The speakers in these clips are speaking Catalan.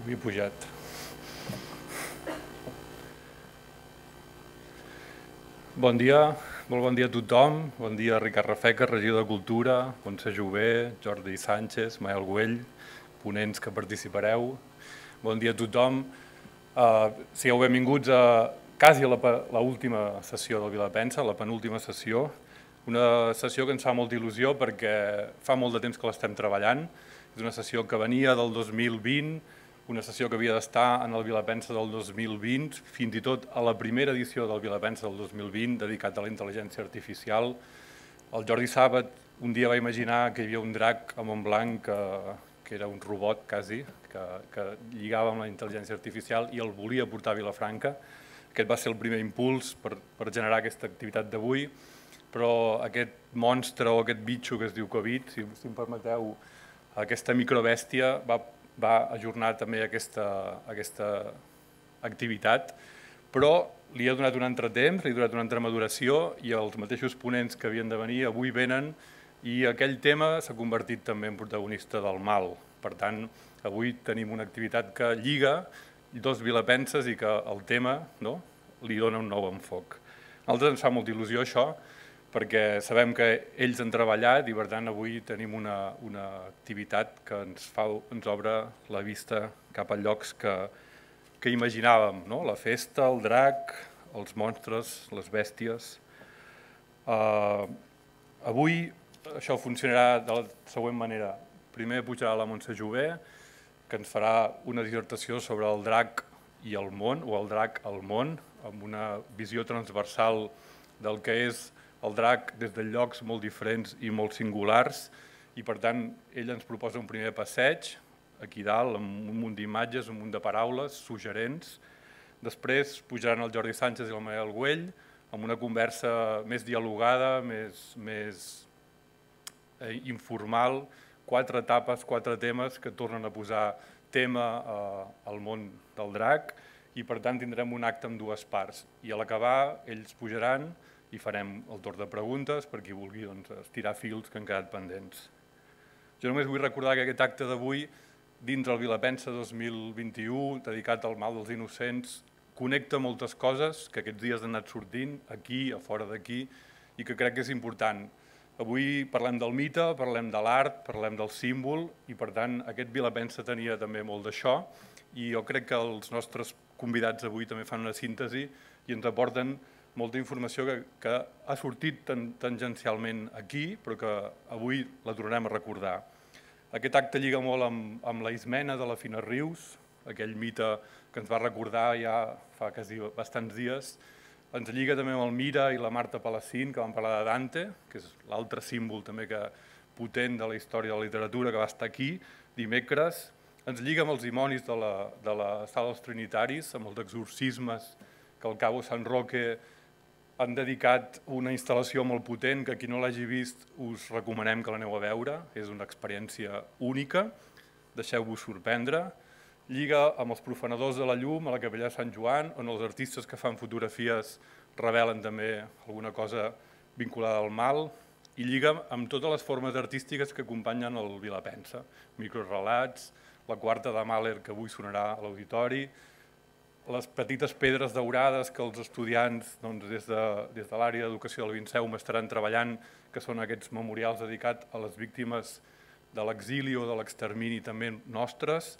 Avui he pujat. Bon dia, molt bon dia a tothom. Bon dia a Ricard Rafeca, regidor de Cultura, Montse Jové, Jordi Sánchez, Mael Güell, ponents que participareu. Bon dia a tothom. Uh, sigueu benvinguts a quasi l'última sessió del Vilapensa, la penúltima sessió. Una sessió que ens fa molta il·lusió perquè fa molt de temps que l'estem treballant. És una sessió que venia del 2020, una sessió que havia d'estar en el Vilapensa del 2020, fins i tot a la primera edició del Vilapensa del 2020, dedicat a la intel·ligència artificial. El Jordi Sàbat un dia va imaginar que hi havia un drac a Montblanc que, que era un robot quasi, que, que lligava amb la intel·ligència artificial i el volia portar a Vilafranca. Aquest va ser el primer impuls per, per generar aquesta activitat d'avui, però aquest monstre o aquest bitxo que es diu Covid, si, si em permeteu, aquesta microbèstia va va ajornar també aquesta, aquesta activitat, però li ha donat un entretemps, li ha donat una entremaduració i els mateixos ponents que havien de venir avui venen i aquell tema s'ha convertit també en protagonista del mal. Per tant, avui tenim una activitat que lliga dos vilapenses i que el tema no, li dona un nou enfoc. A nosaltres ens fa molta il·lusió això, perquè sabem que ells han treballat i per tant avui tenim una, una activitat que ens, fa, ens obre la vista cap a llocs que, que imaginàvem, no? la festa, el drac, els monstres, les bèsties. Uh, avui això funcionarà de la següent manera. Primer pujarà la Montse Jové, que ens farà una dissertació sobre el drac i el món, o el drac al món, amb una visió transversal del que és el drac des de llocs molt diferents i molt singulars i per tant ell ens proposa un primer passeig aquí dalt amb un munt d'imatges, un munt de paraules suggerents. Després pujaran el Jordi Sánchez i el Manuel Güell amb una conversa més dialogada, més, més eh, informal, quatre etapes, quatre temes que tornen a posar tema eh, al món del drac i per tant tindrem un acte amb dues parts. I a l'acabar ells pujaran i farem el torn de preguntes per qui vulgui doncs, estirar fils que han quedat pendents. Jo només vull recordar que aquest acte d'avui, dins del Vilapensa 2021, dedicat al mal dels innocents, connecta moltes coses que aquests dies han anat sortint, aquí, a fora d'aquí, i que crec que és important. Avui parlem del mite, parlem de l'art, parlem del símbol, i per tant aquest Vilapensa tenia també molt d'això, i jo crec que els nostres convidats avui també fan una síntesi i ens aporten molta informació que, que ha sortit tan, tangencialment aquí, però que avui la tornarem a recordar. Aquest acte lliga molt amb, amb la Ismena de la Fina Rius, aquell mite que ens va recordar ja fa quasi bastants dies. Ens lliga també amb el Mira i la Marta Palacín, que van parlar de Dante, que és l'altre símbol també que potent de la història de la literatura que va estar aquí dimecres. Ens lliga amb els dimonis de la, de la sala dels Trinitaris, amb els exorcismes que al Cabo Sant Roque han dedicat una instal·lació molt potent que qui no l'hagi vist us recomanem que l'aneu a veure, és una experiència única, deixeu-vos sorprendre. Lliga amb els profanadors de la llum a la capella de Sant Joan, on els artistes que fan fotografies revelen també alguna cosa vinculada al mal, i lliga amb totes les formes artístiques que acompanyen el Vilapensa, microrelats, la quarta de Mahler que avui sonarà a l'auditori, les petites pedres daurades que els estudiants doncs, des de, des de l'àrea d'educació del Vinceum estaran treballant, que són aquests memorials dedicats a les víctimes de l'exili o de l'extermini també nostres,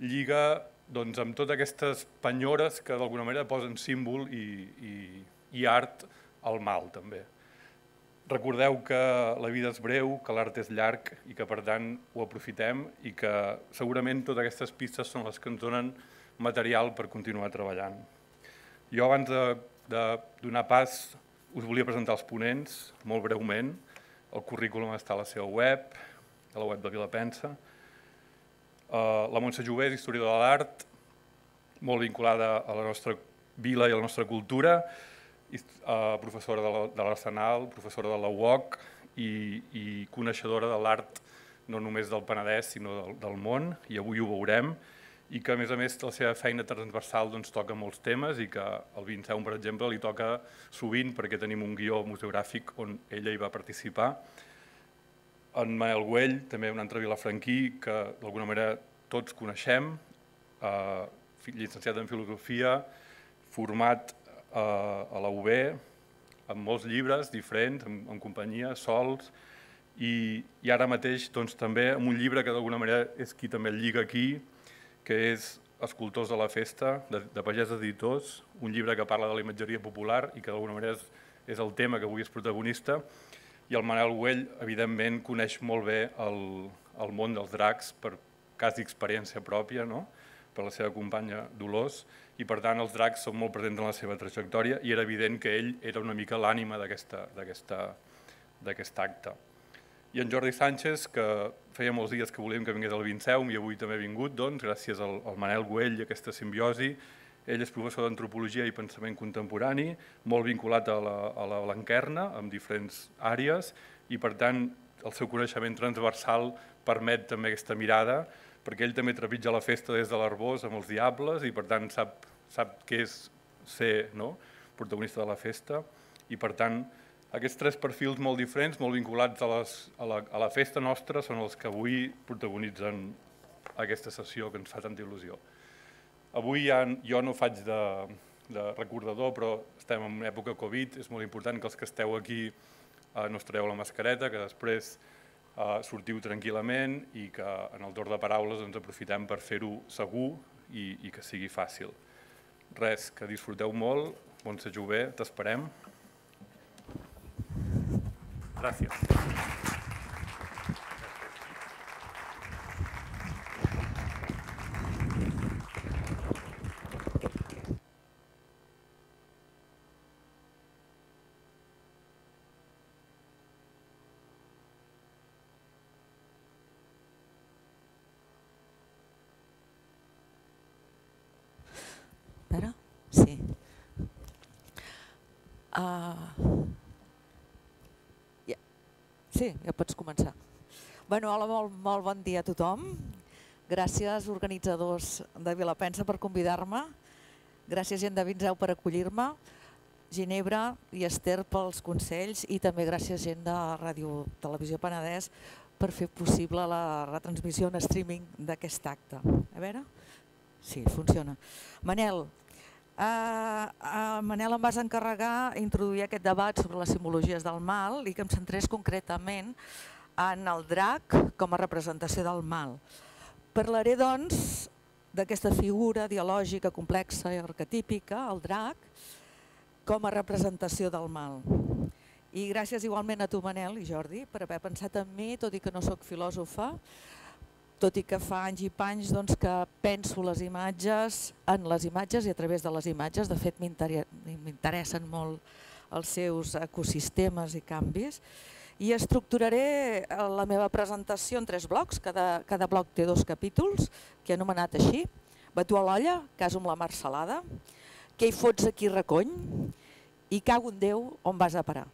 lliga doncs, amb totes aquestes penyores que d'alguna manera posen símbol i, i, i art al mal també. Recordeu que la vida és breu, que l'art és llarg i que per tant ho aprofitem i que segurament totes aquestes pistes són les que ens donen material per continuar treballant. Jo abans de, de donar pas us volia presentar els ponents, molt breument. El currículum està a la seva web, a la web de Vilapensa. Uh, la Montse Jové és historiadora de l'art, molt vinculada a la nostra vila i a la nostra cultura, uh, professora de l'Arsenal, professora de la UOC i, i coneixedora de l'art no només del Penedès sinó del, del món i avui ho veurem i que a més a més la seva feina transversal doncs, toca molts temes i que el 27 per exemple li toca sovint perquè tenim un guió museogràfic on ella hi va participar. En Mael Güell, també un altre vilafranquí que d'alguna manera tots coneixem, eh, llicenciat en filosofia, format eh, a la UB, amb molts llibres diferents, en, en companyia, sols, i, i ara mateix doncs, també amb un llibre que d'alguna manera és qui també el lliga aquí, que és Escultors de la Festa, de, de Pagès Editors, un llibre que parla de la imatgeria popular i que d'alguna manera és, és el tema que avui és protagonista, i el Manel Güell, evidentment, coneix molt bé el, el món dels dracs per quasi experiència pròpia, no? per la seva companya Dolors, i per tant els dracs són molt presents en la seva trajectòria i era evident que ell era una mica l'ànima d'aquest acte. I en Jordi Sánchez, que feia molts dies que volíem que vingués al Vinceum i avui també ha vingut, doncs, gràcies al, al Manel Güell i aquesta simbiosi, ell és professor d'antropologia i pensament contemporani, molt vinculat a la, a la Blanquerna, amb diferents àrees, i per tant el seu coneixement transversal permet també aquesta mirada perquè ell també trepitja la festa des de l'Arbós amb els Diables i per tant sap, sap què és ser no? protagonista de la festa i per tant aquests tres perfils molt diferents, molt vinculats a, les, a, la, a la festa nostra, són els que avui protagonitzen aquesta sessió que ens fa tanta il·lusió. Avui ja, jo no faig de, de recordador, però estem en època Covid, és molt important que els que esteu aquí eh, no es traieu la mascareta, que després eh, sortiu tranquil·lament i que en el torn de paraules ens aprofitem per fer-ho segur i, i que sigui fàcil. Res, que disfruteu molt, Montse Jové, t'esperem. Gràcies. Ja pots començar. Bueno, hola, molt, molt bon dia a tothom. Gràcies, organitzadors de Vilapensa, per convidar-me. Gràcies, gent de Vinzeu, per acollir-me. Ginebra i Esther pels consells i també gràcies gent de Ràdio Televisió Penedès per fer possible la retransmissió en streaming d'aquest acte. A veure? Sí, funciona. Manel, Uh, uh, Manel, em vas encarregar introduir aquest debat sobre les simbologies del mal i que em centrés concretament en el drac com a representació del mal. Parlaré, doncs, d'aquesta figura dialògica complexa i arquetípica, el drac, com a representació del mal. I gràcies igualment a tu, Manel i Jordi, per haver pensat en mi, tot i que no sóc filòsofa, tot i que fa anys i panys doncs, que penso les imatges en les imatges i a través de les imatges, de fet m'interessen molt els seus ecosistemes i canvis, i estructuraré eh, la meva presentació en tres blocs, cada, cada bloc té dos capítols, que he anomenat així, Batu a l'olla, caso amb la mar salada, què hi fots aquí recony i cago en Déu on vas a parar.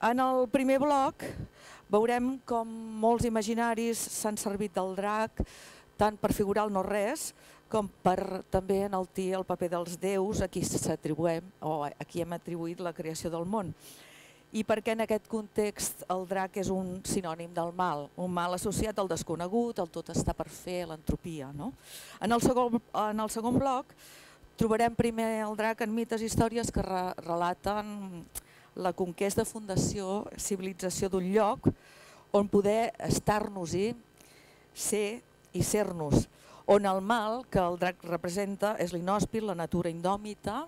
En el primer bloc veurem com molts imaginaris s'han servit del drac tant per figurar el no-res com per també enaltir el paper dels déus a qui s'atribuem o a qui hem atribuït la creació del món. I perquè en aquest context el drac és un sinònim del mal, un mal associat al desconegut, al tot està per fer, l'entropia. No? En, el segon, en el segon bloc trobarem primer el drac en mites i històries que re relaten la conquesta, fundació, civilització d'un lloc on poder estar-nos-hi, ser i ser-nos, on el mal que el drac representa és l'inhòspit, la natura indòmita,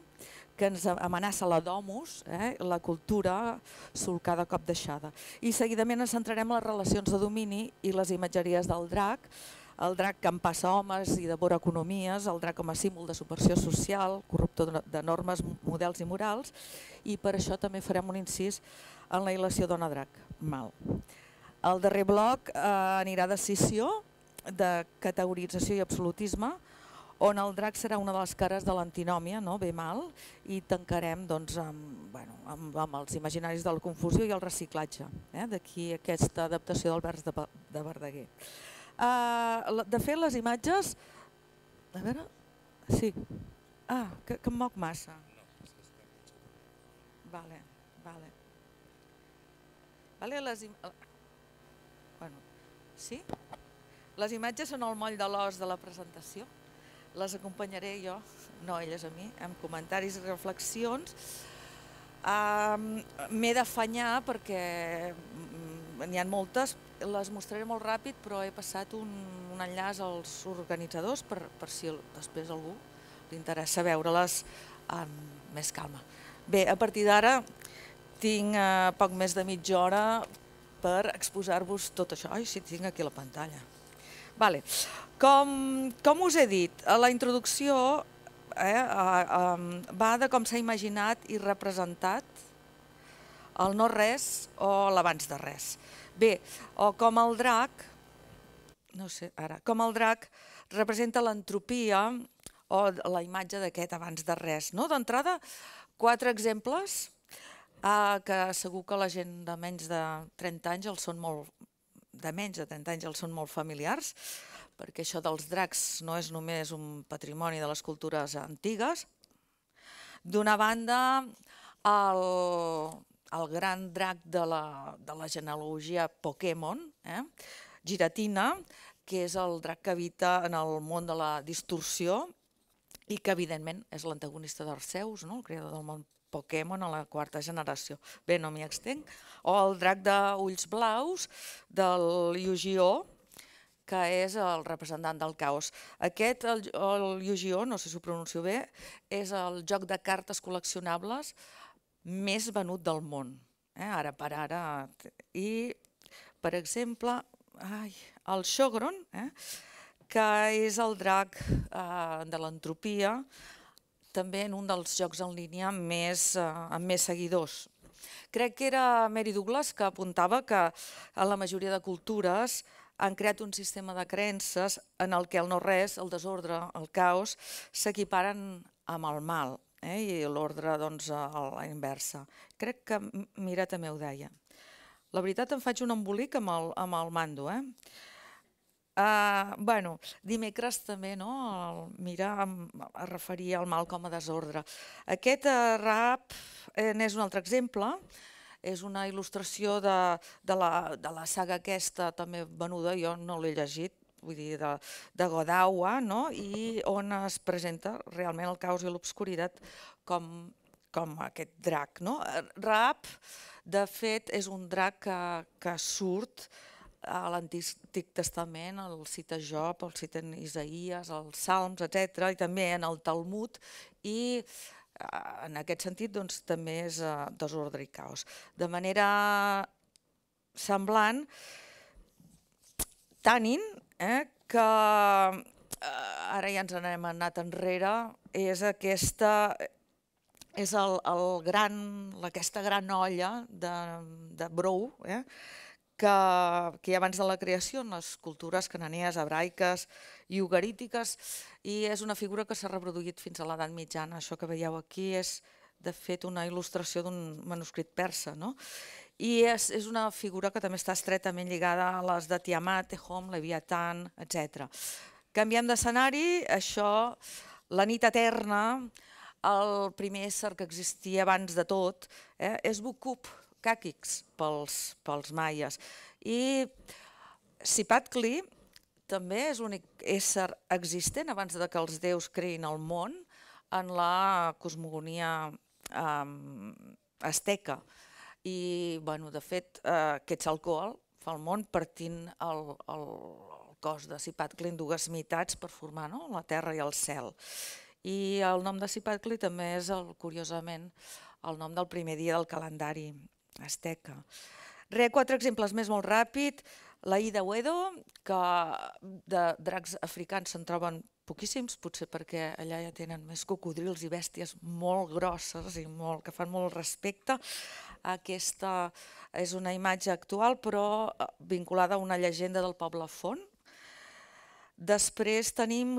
que ens amenaça la domus, eh, la cultura solcada cop deixada. I seguidament ens centrarem en les relacions de domini i les imatgeries del drac, el drac que en passa homes i devora economies, el drac com a símbol de subversió social, corruptor de normes, models i morals, i per això també farem un incís en la il·lació dona-drac, mal. El darrer bloc eh, anirà de scissió, de categorització i absolutisme, on el drac serà una de les cares de l'antinòmia, no? bé mal, i tancarem doncs, amb, bueno, amb, amb els imaginaris de la confusió i el reciclatge. Eh? D'aquí aquesta adaptació del vers de, de Verdaguer. Uh, de fet, les imatges... A veure... Sí. Ah, que, que em moc massa. Vale, vale. Vale, les... Bueno, sí? Les imatges són el moll de l'os de la presentació les acompanyaré jo, no elles a mi, amb comentaris i reflexions. Um, M'he d'afanyar perquè mm, n'hi ha moltes, les mostraré molt ràpid, però he passat un, un enllaç als organitzadors per, per si després algú li interessa veure-les amb més calma. Bé, a partir d'ara tinc eh, poc més de mitja hora per exposar-vos tot això. Ai, sí, tinc aquí la pantalla. Vale. Com, com us he dit, a la introducció eh, a, a, va de com s'ha imaginat i representat el no res o l'abans de res. Bé, o com el drac, no sé, ara, com el drac representa l'entropia o la imatge d'aquest abans de res. No? D'entrada, quatre exemples eh, que segur que la gent de menys de 30 anys els són molt, de menys de 30 anys els són molt familiars, perquè això dels dracs no és només un patrimoni de les cultures antigues. D'una banda, el, el gran drac de la, de la genealogia Pokémon, eh? Giratina, que és el drac que habita en el món de la distorsió i que evidentment és l'antagonista d'Arceus, no? el creador del món Pokémon a la quarta generació. Bé, no m'hi extenc. O el drac d'ulls blaus del Yu-Gi-Oh!, que és el representant del caos. Aquest, el, el Yu-Gi-Oh!, no sé si ho pronuncio bé, és el joc de cartes col·leccionables més venut del món, eh? ara per ara. I, per exemple, ai, el Shogron, eh? que és el drac eh, de l'entropia, també en un dels jocs en línia més, eh, amb més seguidors. Crec que era Mary Douglas que apuntava que a la majoria de cultures han creat un sistema de creences en el que el no-res, el desordre, el caos, s'equiparen amb el mal eh? i l'ordre doncs, a la inversa. Crec que Mira també ho deia. La veritat em faig un embolic amb el, amb el mando. Eh? Uh, bueno, dimecres també, no? El, mira, es referia al mal com a desordre. Aquest uh, rap eh, n'és un altre exemple, és una il·lustració de, de, la, de la saga aquesta, també venuda, jo no l'he llegit, vull dir, de, de Godawa, no? i on es presenta realment el caos i l'obscuritat com, com aquest drac. No? Rap, de fet, és un drac que, que surt a l'Antic Testament, el cita Job, el citen Isaïes, els Salms, etc i també en el Talmud, i eh, en aquest sentit doncs, també és uh, desordre i caos. De manera semblant, Tanin, eh, que uh, ara ja ens n'hem anat enrere, és aquesta és el, el gran, aquesta gran olla de, de brou, eh, que, que hi ha abans de la creació en les cultures cananees, hebraiques i ugarítiques, i és una figura que s'ha reproduït fins a l'edat mitjana. Això que veieu aquí és, de fet, una il·lustració d'un manuscrit persa, no? I és, és una figura que també està estretament lligada a les de Tiamat, Tehom, Leviathan, etc. Canviem d'escenari, això, la nit eterna, el primer ésser que existia abans de tot, eh, és Bukup, càquics pels, pels maies. I Sipatcli també és l'únic ésser existent abans de que els déus creïn el món en la cosmogonia um, asteca. I, bueno, de fet, uh, Quetzalcoatl fa el món partint el, el, el cos de Sipatcli en dues meitats per formar no? la terra i el cel. I el nom de Sipatcli també és, el, curiosament, el nom del primer dia del calendari asteca. Re, quatre exemples més molt ràpid. La Ida Uedo, que de dracs africans se'n troben poquíssims, potser perquè allà ja tenen més cocodrils i bèsties molt grosses i molt, que fan molt respecte. Aquesta és una imatge actual, però eh, vinculada a una llegenda del poble Font. Després tenim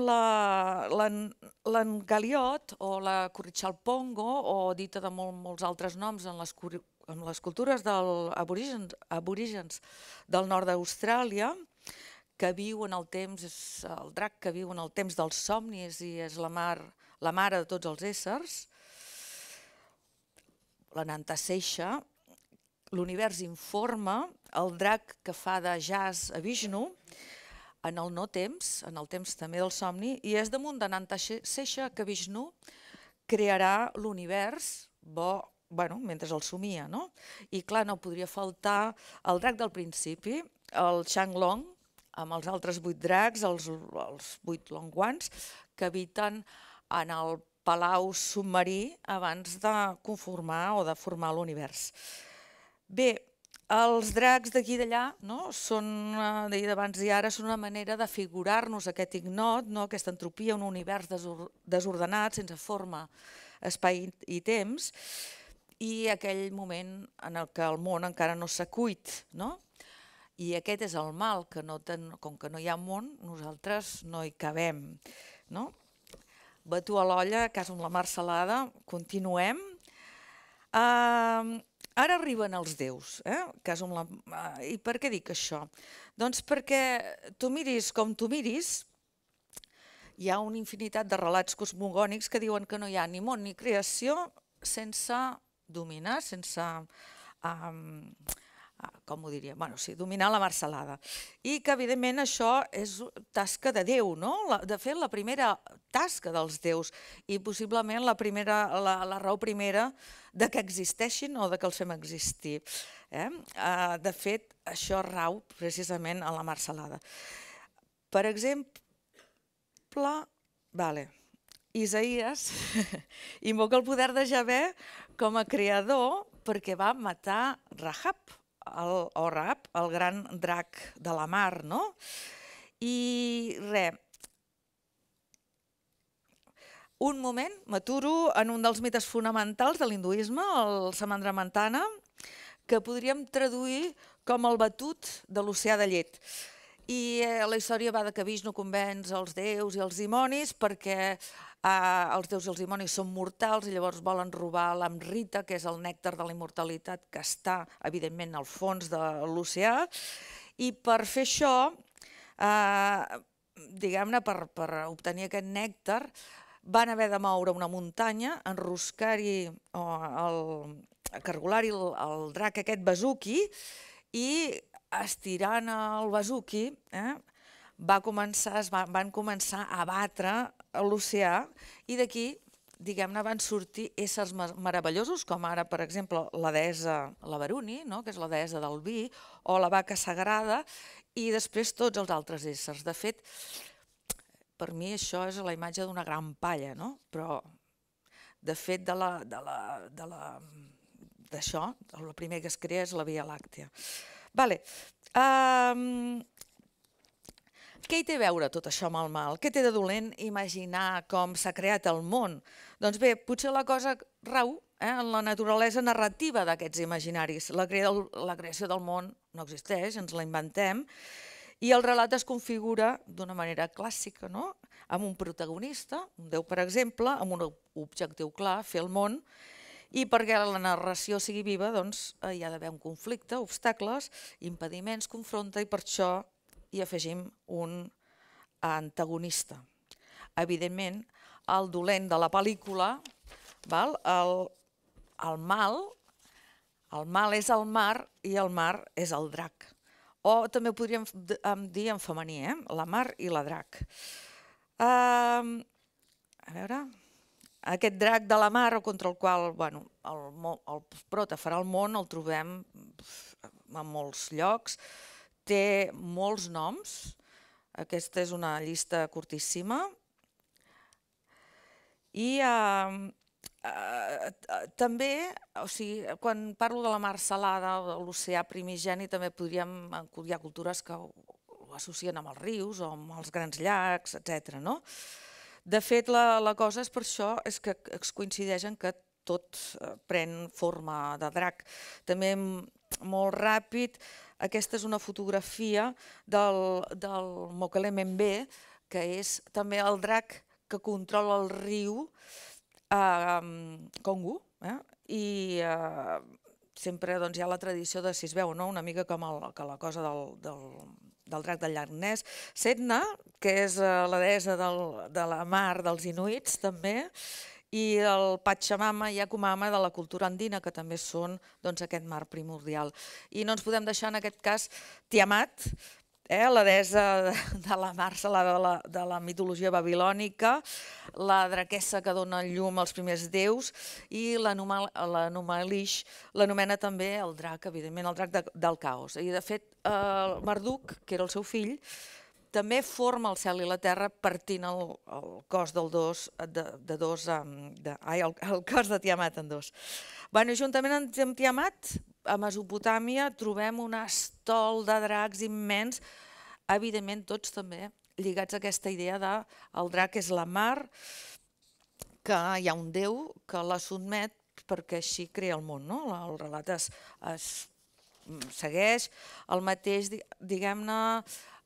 l'engaliot o la corritxalpongo o dita de molt, molts altres noms en les, en les cultures dels aborígens, aborígens del nord d'Austràlia, que viu en el temps, el drac que viu en el temps dels somnis i és la, mar, la mare de tots els éssers. La Nanta Seixa, l'univers informa, el drac que fa de jazz a Vishnu, en el no temps, en el temps també del somni, i és damunt de Nanta Seixa que Vishnu crearà l'univers bo, bueno, mentre el somia, no? I clar, no podria faltar el drac del principi, el Changlong, amb els altres vuit dracs, els, els vuit longguans, que habiten en el palau submarí abans de conformar o de formar l'univers. Bé, els dracs d'aquí i d'allà no? són, eh, d'ahir d'abans i ara, són una manera de figurar-nos aquest ignot, no? aquesta entropia, un univers desordenat, sense forma, espai i temps, i aquell moment en el que el món encara no s'ha cuit. No? I aquest és el mal, que no ten, com que no hi ha món, nosaltres no hi cabem. No? Batu a l'olla, cas amb la mar salada, continuem. Uh, Ara arriben els déus, eh? Cas amb la... I per què dic això? Doncs perquè tu miris com tu miris, hi ha una infinitat de relats cosmogònics que diuen que no hi ha ni món ni creació sense dominar, sense um, com ho diria, bueno, sí, dominar la mar salada. I que, evidentment, això és tasca de Déu, no? La, de fet, la primera tasca dels déus i possiblement la, primera, la, la raó primera de que existeixin o de que els fem existir. Eh? Uh, de fet, això rau precisament a la mar salada. Per exemple, vale, Isaías invoca el poder de Javé com a creador perquè va matar Rahab, el Orab, el gran drac de la mar, no? I res, un moment, m'aturo en un dels mites fonamentals de l'hinduisme, el Samandra Mantana, que podríem traduir com el batut de l'oceà de llet. I eh, la història va de que Vishnu convenç els déus i els dimonis perquè eh, els déus i els dimonis són mortals i llavors volen robar l'amrita, que és el nèctar de la immortalitat que està, evidentment, al fons de l'oceà. I per fer això, eh, diguem-ne, per, per obtenir aquest nèctar, van haver de moure una muntanya, enroscar-hi el, cargolar-hi el, el drac aquest Bazuki i estirant el Bazuki eh, va començar, es va, van començar a batre l'oceà i d'aquí diguem-ne, van sortir éssers meravellosos, com ara, per exemple, la deessa, la Baruni, no? que és la deessa del vi, o la vaca sagrada, i després tots els altres éssers. De fet, per mi això és la imatge d'una gran palla, no? però de fet de la, de la, de la, d'això, el primer que es crea és la Via Làctea. Vale. Um, què hi té a veure tot això amb el mal? Què té de dolent imaginar com s'ha creat el món? Doncs bé, potser la cosa rau eh, en la naturalesa narrativa d'aquests imaginaris. La, crea, la creació del món no existeix, ens la inventem, i el relat es configura d'una manera clàssica, no? amb un protagonista, un déu per exemple, amb un objectiu clar, fer el món, i perquè la narració sigui viva doncs, hi ha d'haver un conflicte, obstacles, impediments, confronta, i per això i afegim un antagonista. Evidentment, el dolent de la pel·lícula, val? El, el mal, el mal és el mar i el mar és el drac. O també ho podríem dir en femení, eh? la mar i la drac. Uh, a veure, aquest drac de la mar contra el qual bueno, el, el prota farà el món el trobem en molts llocs, té molts noms, aquesta és una llista curtíssima, i eh, eh, també, o sigui, quan parlo de la mar salada o de l'oceà primigeni, també podríem, hi ha cultures que ho, associen amb els rius o amb els grans llacs, etc. No? De fet, la, la cosa és per això és que es coincideix en que tot eh, pren forma de drac. També molt ràpid, aquesta és una fotografia del, del Mokele Membe, que és també el drac que controla el riu eh, Congo, eh? i eh, sempre doncs, hi ha la tradició de, si es veu, no? una mica com el, que la cosa del, del, del drac del llac Ness. Setna, que és eh, la deessa del, de la mar dels inuits també, i el Pachamama i Akumama de la cultura andina, que també són doncs, aquest mar primordial. I no ens podem deixar en aquest cas Tiamat, eh, la deessa de la mar salada de la, de la mitologia babilònica, la draquessa que dona llum als primers déus i l'Anomalix l'anomena també el drac, evidentment, el drac de, del caos. I de fet, eh, Marduk, que era el seu fill, també forma el cel i la terra partint el, el cos del dos, de, de dos, de, ai, el, el cos de Tiamat en dos. Bueno, juntament amb Tiamat, a Mesopotàmia trobem un estol de dracs immens, evidentment tots també lligats a aquesta idea de el drac és la mar, que hi ha un déu que la sotmet perquè així crea el món, no? El relat es, es segueix el mateix, diguem-ne,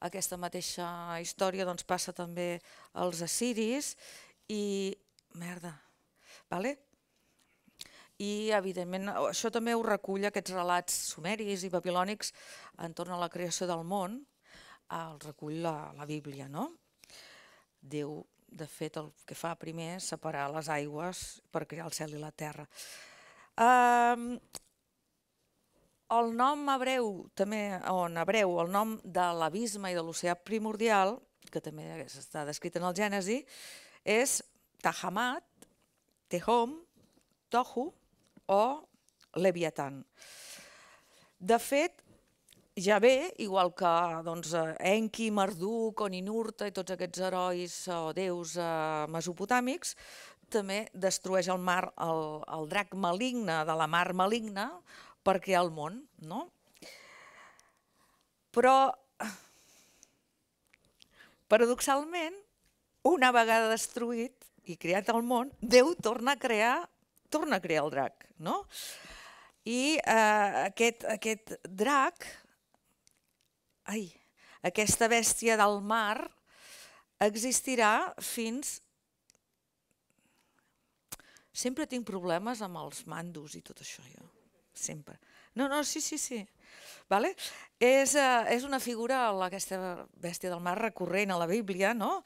aquesta mateixa història doncs, passa també als assiris i... merda, vale? I, evidentment, això també ho recull aquests relats sumeris i babilònics entorn a la creació del món, el recull la, la Bíblia, no? Déu, de fet, el que fa primer és separar les aigües per crear el cel i la terra. Um, el nom hebreu, també, on hebreu, el nom de l'abisme i de l'oceà primordial, que també està descrit en el Gènesi, és Tahamat, Tehom, Tohu o Leviatan. De fet, ja ve, igual que doncs, Enki, Marduk o Ninurta i tots aquests herois o déus eh, mesopotàmics, també destrueix el mar, el, el drac maligne de la mar maligna, per crear el món, no? Però, paradoxalment, una vegada destruït i creat el món, Déu torna a crear, torna a crear el drac, no? I eh, aquest, aquest drac, ai, aquesta bèstia del mar, existirà fins... Sempre tinc problemes amb els mandos i tot això, jo sempre. No, no, sí, sí, sí. Vale? És, uh, és una figura, aquesta bèstia del mar recurrent a la Bíblia, no?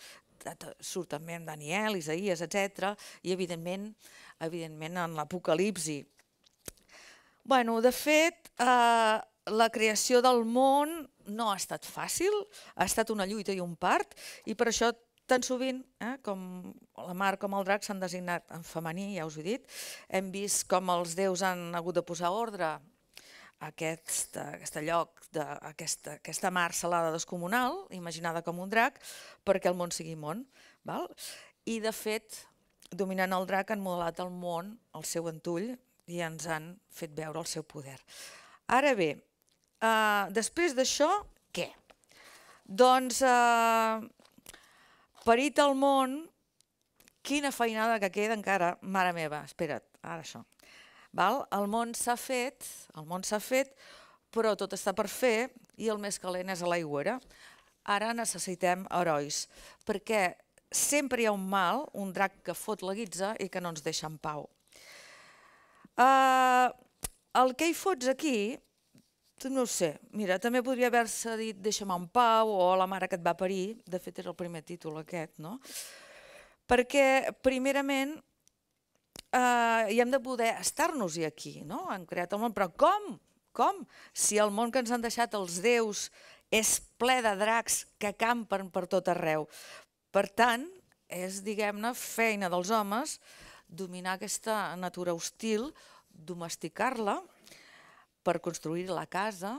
surt també en Daniel, Isaías, etc. I evidentment, evidentment en l'Apocalipsi. Bueno, de fet, eh, la creació del món no ha estat fàcil, ha estat una lluita i un part, i per això tan sovint eh, com la mar com el drac s'han designat en femení, ja us ho he dit, hem vist com els déus han hagut de posar ordre aquest, aquest lloc, de, aquesta, aquesta mar salada descomunal, imaginada com un drac, perquè el món sigui món. Val? I de fet, dominant el drac han modelat el món, el seu entull, i ens han fet veure el seu poder. Ara bé, eh, després d'això, què? Doncs eh, Parit al món, quina feinada que queda encara, mare meva, espera't, ara això. Val? El món s'ha fet, el món s'ha fet, però tot està per fer i el més calent és a l'aigüera. Ara necessitem herois, perquè sempre hi ha un mal, un drac que fot la guitza i que no ens deixa en pau. Uh, el que hi fots aquí no sé, mira, també podria haver-se dit Deixa'm en pau o La mare que et va parir, de fet era el primer títol aquest, no? Perquè, primerament, eh, hi hem de poder estar-nos-hi aquí, no? Han creat el món, però com? Com? Si el món que ens han deixat els déus és ple de dracs que campen per tot arreu. Per tant, és, diguem-ne, feina dels homes dominar aquesta natura hostil, domesticar-la, per construir la casa,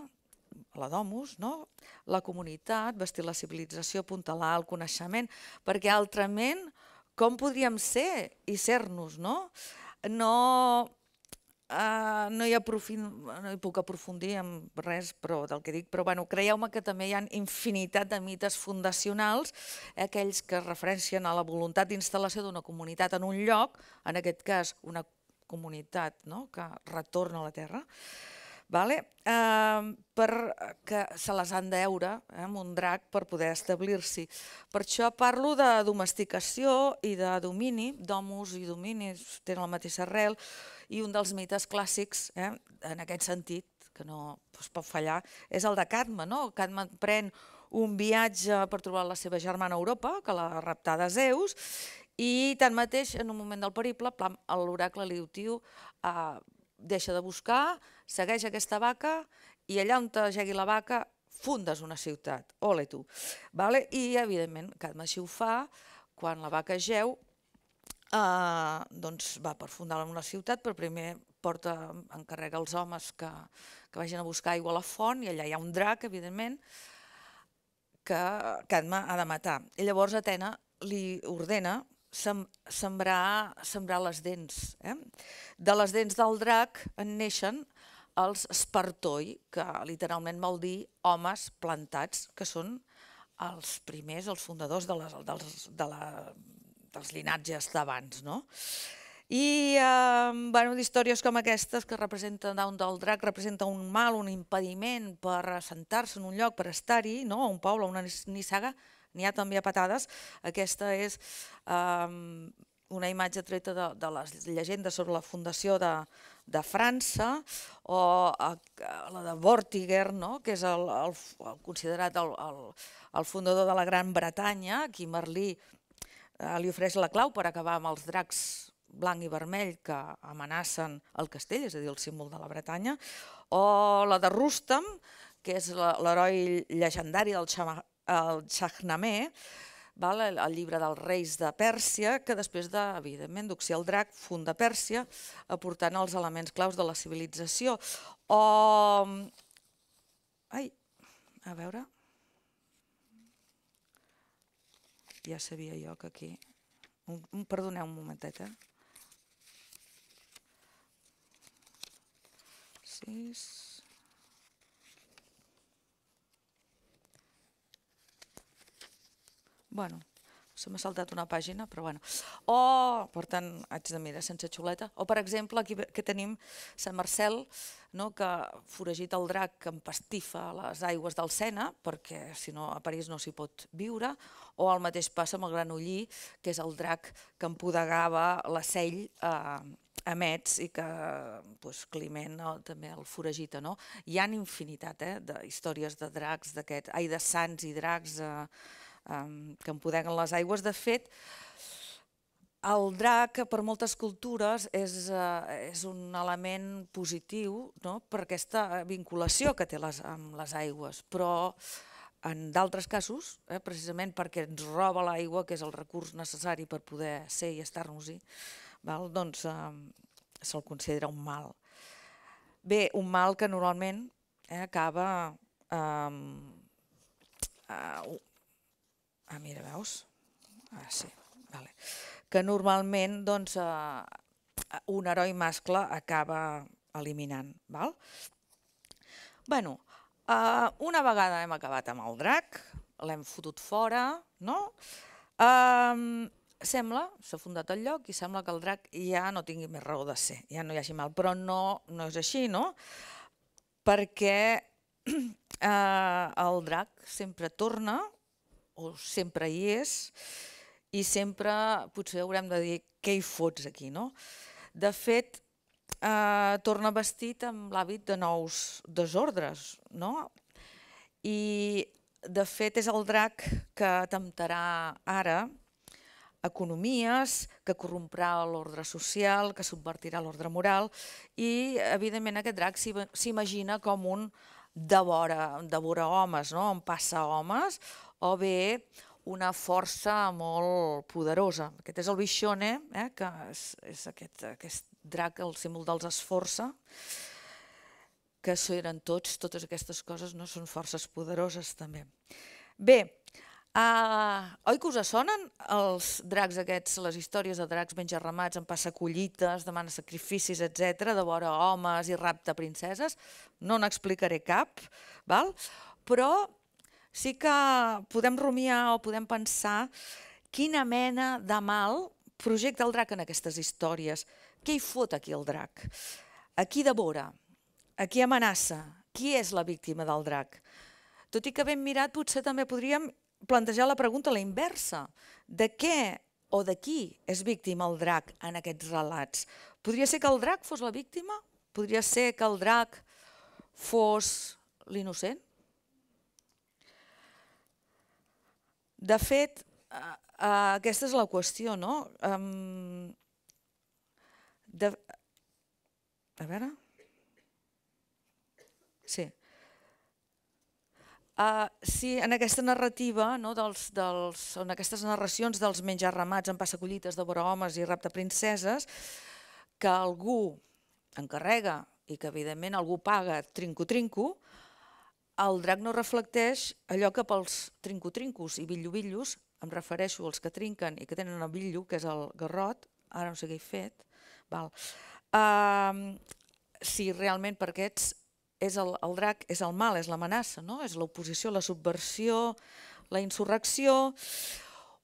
la domus, no? la comunitat, vestir la civilització, apuntalar el coneixement, perquè altrament com podríem ser i ser-nos, no? No, uh, no, hi no hi puc aprofundir en res però del que dic, però bueno, creieu-me que també hi ha infinitat de mites fundacionals, aquells que referencien a la voluntat d'instal·lació d'una comunitat en un lloc, en aquest cas una comunitat no? que retorna a la Terra, vale? eh, per que se les han d'eure eh, amb un drac per poder establir-s'hi. Per això parlo de domesticació i de domini, domus i domini tenen la mateixa arrel, i un dels mites clàssics, eh, en aquest sentit, que no es pot fallar, és el de Cadme. No? Cadme pren un viatge per trobar la seva germana a Europa, que l'ha raptada de Zeus, i tanmateix, en un moment del periple, l'oracle li diu, tio, eh, deixa de buscar, segueix aquesta vaca i allà on tegui la vaca fundes una ciutat, ole tu. Vale? I evidentment Cadme així ho fa, quan la vaca geu, eh, doncs va per fundar una ciutat, però primer porta, encarrega els homes que, que vagin a buscar aigua a la font i allà hi ha un drac, evidentment, que Cadme ha de matar. I llavors Atena li ordena sembrar, sembrar les dents. Eh? De les dents del drac en neixen els Spartoi, que literalment vol dir homes plantats, que són els primers, els fundadors de les, dels, de la, dels linatges d'abans. No? I eh, bueno, històries com aquestes que representen Down del drac, representa un mal, un impediment per assentar-se en un lloc, per estar-hi, no? un poble, una nissaga, n'hi ha també a patades. Aquesta és eh, una imatge treta de, de les llegendes sobre la fundació de, de França o a, a la de Vortiger, no? que és el, el, el considerat el, el, el fundador de la Gran Bretanya, qui Merlí eh, li ofereix la clau per acabar amb els dracs blanc i vermell que amenacen el castell, és a dir, el símbol de la Bretanya, o la de Rustam, que és l'heroi llegendari del el Shahnameh, val? el llibre dels reis de Pèrsia, que després de, evidentment, d'Oxí el drac funda Pèrsia, aportant els elements claus de la civilització. O... Ai, a veure... Ja sabia jo que aquí... Perdoneu un momentet, eh? Sis... Bueno, se m'ha saltat una pàgina, però bueno. O, per tant, haig de mirar sense xuleta. O, per exemple, aquí que tenim Sant Marcel, no, que foragit el drac que empastifa les aigües del Sena, perquè si no a París no s'hi pot viure, o el mateix passa amb el Granollí, que és el drac que empodegava la sell eh, a Metz i que pues, Climent no, també el foragita. No? Hi han infinitat eh, d'històries de dracs, ai, de sants i dracs, eh, que empodeguen les aigües. De fet, el drac per moltes cultures és, uh, és un element positiu no? per aquesta vinculació que té les, amb les aigües, però en d'altres casos, eh, precisament perquè ens roba l'aigua, que és el recurs necessari per poder ser i estar-nos-hi, doncs eh, se'l considera un mal. Bé, un mal que normalment eh, acaba eh, eh, Ah, mira, veus? Ah, sí, vale. Que normalment doncs, eh, un heroi mascle acaba eliminant. Val? bueno, eh, una vegada hem acabat amb el drac, l'hem fotut fora, no? Eh, sembla, s'ha fundat el lloc i sembla que el drac ja no tingui més raó de ser, ja no hi hagi mal, però no, no és així, no? Perquè eh, el drac sempre torna o sempre hi és, i sempre potser haurem de dir què hi fots aquí, no? De fet, eh, torna vestit amb l'hàbit de nous desordres, no? I de fet és el drac que temptarà ara economies, que corromprà l'ordre social, que subvertirà l'ordre moral i evidentment aquest drac s'imagina com un devora, devora homes, no? on passa homes, o bé una força molt poderosa. Aquest és el Bixone, eh, que és, és aquest, aquest drac, el símbol dels esforça, que eren tots, totes aquestes coses no són forces poderoses també. Bé, Uh, oi que us sonen els dracs aquests, les històries de dracs ben gerramats, en passa collites, demana sacrificis, etc, de vora homes i rapta princeses? No n'explicaré cap, val? però sí que podem rumiar o podem pensar quina mena de mal projecta el drac en aquestes històries. Què hi fot aquí el drac? A qui devora? a qui amenaça? Qui és la víctima del drac? Tot i que ben mirat, potser també podríem plantejar la pregunta a la inversa. De què o de qui és víctima el drac en aquests relats? Podria ser que el drac fos la víctima? Podria ser que el drac fos l'innocent? De fet, uh, uh, aquesta és la qüestió, no? Um, de, a veure... Sí. Uh, sí, en aquesta narrativa, no, dels, dels, en aquestes narracions dels menjar ramats en passacollites de homes i rapta princeses, que algú encarrega i que evidentment algú paga trinco-trinco, el drac no reflecteix allò que pels trinco-trincos i billo-billos, em refereixo als que trinquen i que tenen el billo, que és el garrot, ara no sé què he fet, val. Uh, si realment per aquests és el, el drac és el mal, és l'amenaça, no? és l'oposició, la subversió, la insurrecció,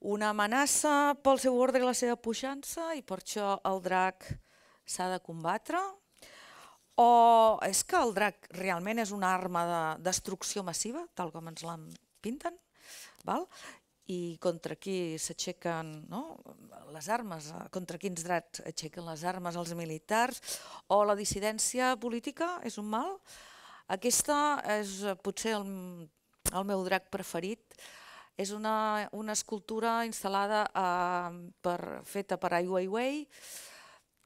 una amenaça pel seu ordre i la seva puixança i per això el drac s'ha de combatre? O és que el drac realment és una arma de destrucció massiva, tal com ens la pinten? Val? i contra qui s'aixequen no? les armes, contra quins drets aixequen les armes els militars, o la dissidència política és un mal. Aquesta és potser el, el meu drac preferit, és una, una escultura instal·lada eh, per, feta per Ai Weiwei,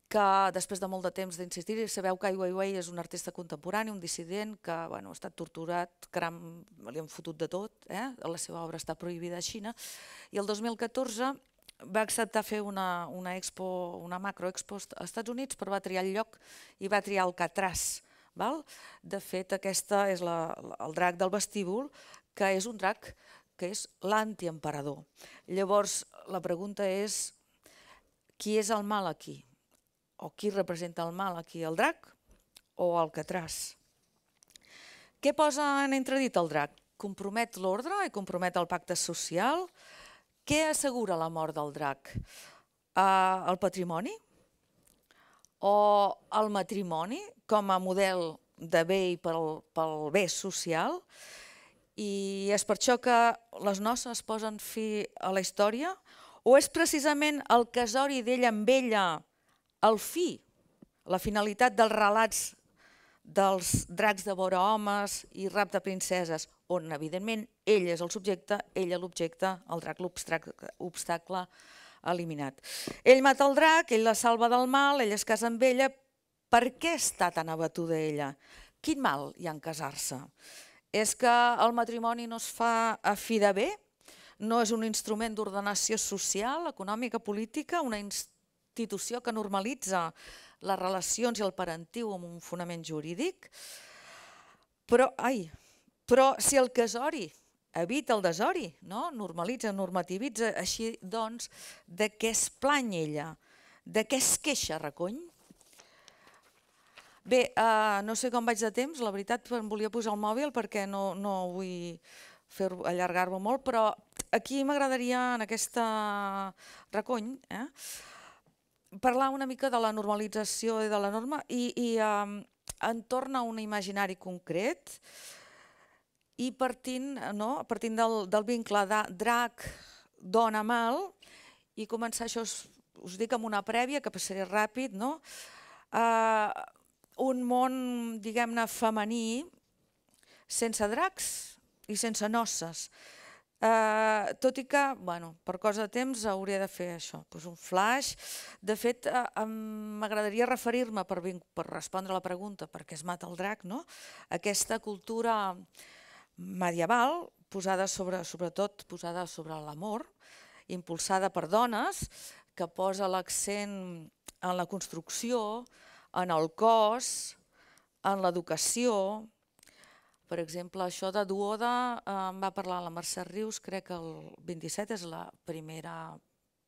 que després de molt de temps d'insistir, sabeu que Ai Weiwei és un artista contemporani, un dissident que bueno, ha estat torturat, caram, li han fotut de tot, eh? la seva obra està prohibida a Xina, i el 2014 va acceptar fer una, una, expo, una macroexpo als Estats Units, però va triar el lloc i va triar el Catràs. Val? De fet, aquesta és la, el drac del vestíbul, que és un drac que és l'antiemperador. Llavors, la pregunta és, qui és el mal aquí? O qui representa el mal aquí, el drac o el catràs. Què posa en entredit el drac? Compromet l'ordre i compromet el pacte social? Què assegura la mort del drac? Uh, el patrimoni? O el matrimoni com a model de bé i pel, pel bé social? I és per això que les noces posen fi a la història? O és precisament el casori d'ella amb ella el fi, la finalitat dels relats dels dracs de vora homes i rap de princeses, on evidentment ell és el subjecte, ella l'objecte, el drac l'obstacle eliminat. Ell mata el drac, ell la salva del mal, ell es casa amb ella. Per què està tan abatuda ella? Quin mal hi ha en casar-se? És que el matrimoni no es fa a fi de bé? No és un instrument d'ordenació social, econòmica, política, una institució institució que normalitza les relacions i el parentiu amb un fonament jurídic, però, ai, però si el casori evita el desori, no? normalitza, normativitza, així doncs, de què es plany ella? De què es queixa, recony? Bé, uh, no sé com vaig de temps, la veritat em volia posar el mòbil perquè no, no vull fer allargar-ho molt, però aquí m'agradaria en aquesta recony eh, parlar una mica de la normalització i de la norma i, i um, entorn a un imaginari concret i partint, no, partint del, del vincle de drac, dona, mal, i començar això, us, us dic amb una prèvia, que passaré ràpid, no? Uh, un món, diguem-ne, femení, sense dracs i sense noces. Uh, tot i que, bueno, per cosa de temps hauria de fer això, doncs un flash. De fet, uh, m'agradaria referir-me per, per respondre la pregunta per què es mata el drac, no? aquesta cultura medieval, posada sobre, sobretot posada sobre l'amor, impulsada per dones, que posa l'accent en la construcció, en el cos, en l'educació, per exemple, això de Duoda eh, em va parlar la Mercè Rius, crec que el 27 és la primera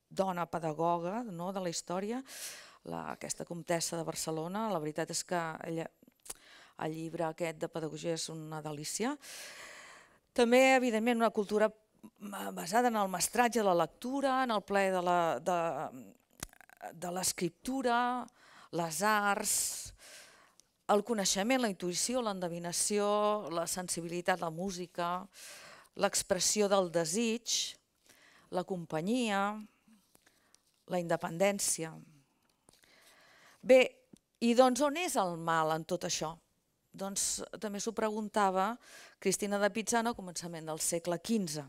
dona pedagoga no, de la història, la, aquesta comtessa de Barcelona. La veritat és que ella, el llibre aquest de pedagogia és una delícia. També, evidentment, una cultura basada en el mestratge, la lectura, en el ple de de, de l'escriptura, les arts, el coneixement, la intuïció, l'endevinació, la sensibilitat, la música, l'expressió del desig, la companyia, la independència. Bé, i doncs on és el mal en tot això? Doncs també s'ho preguntava Cristina de Pizzano a començament del segle XV.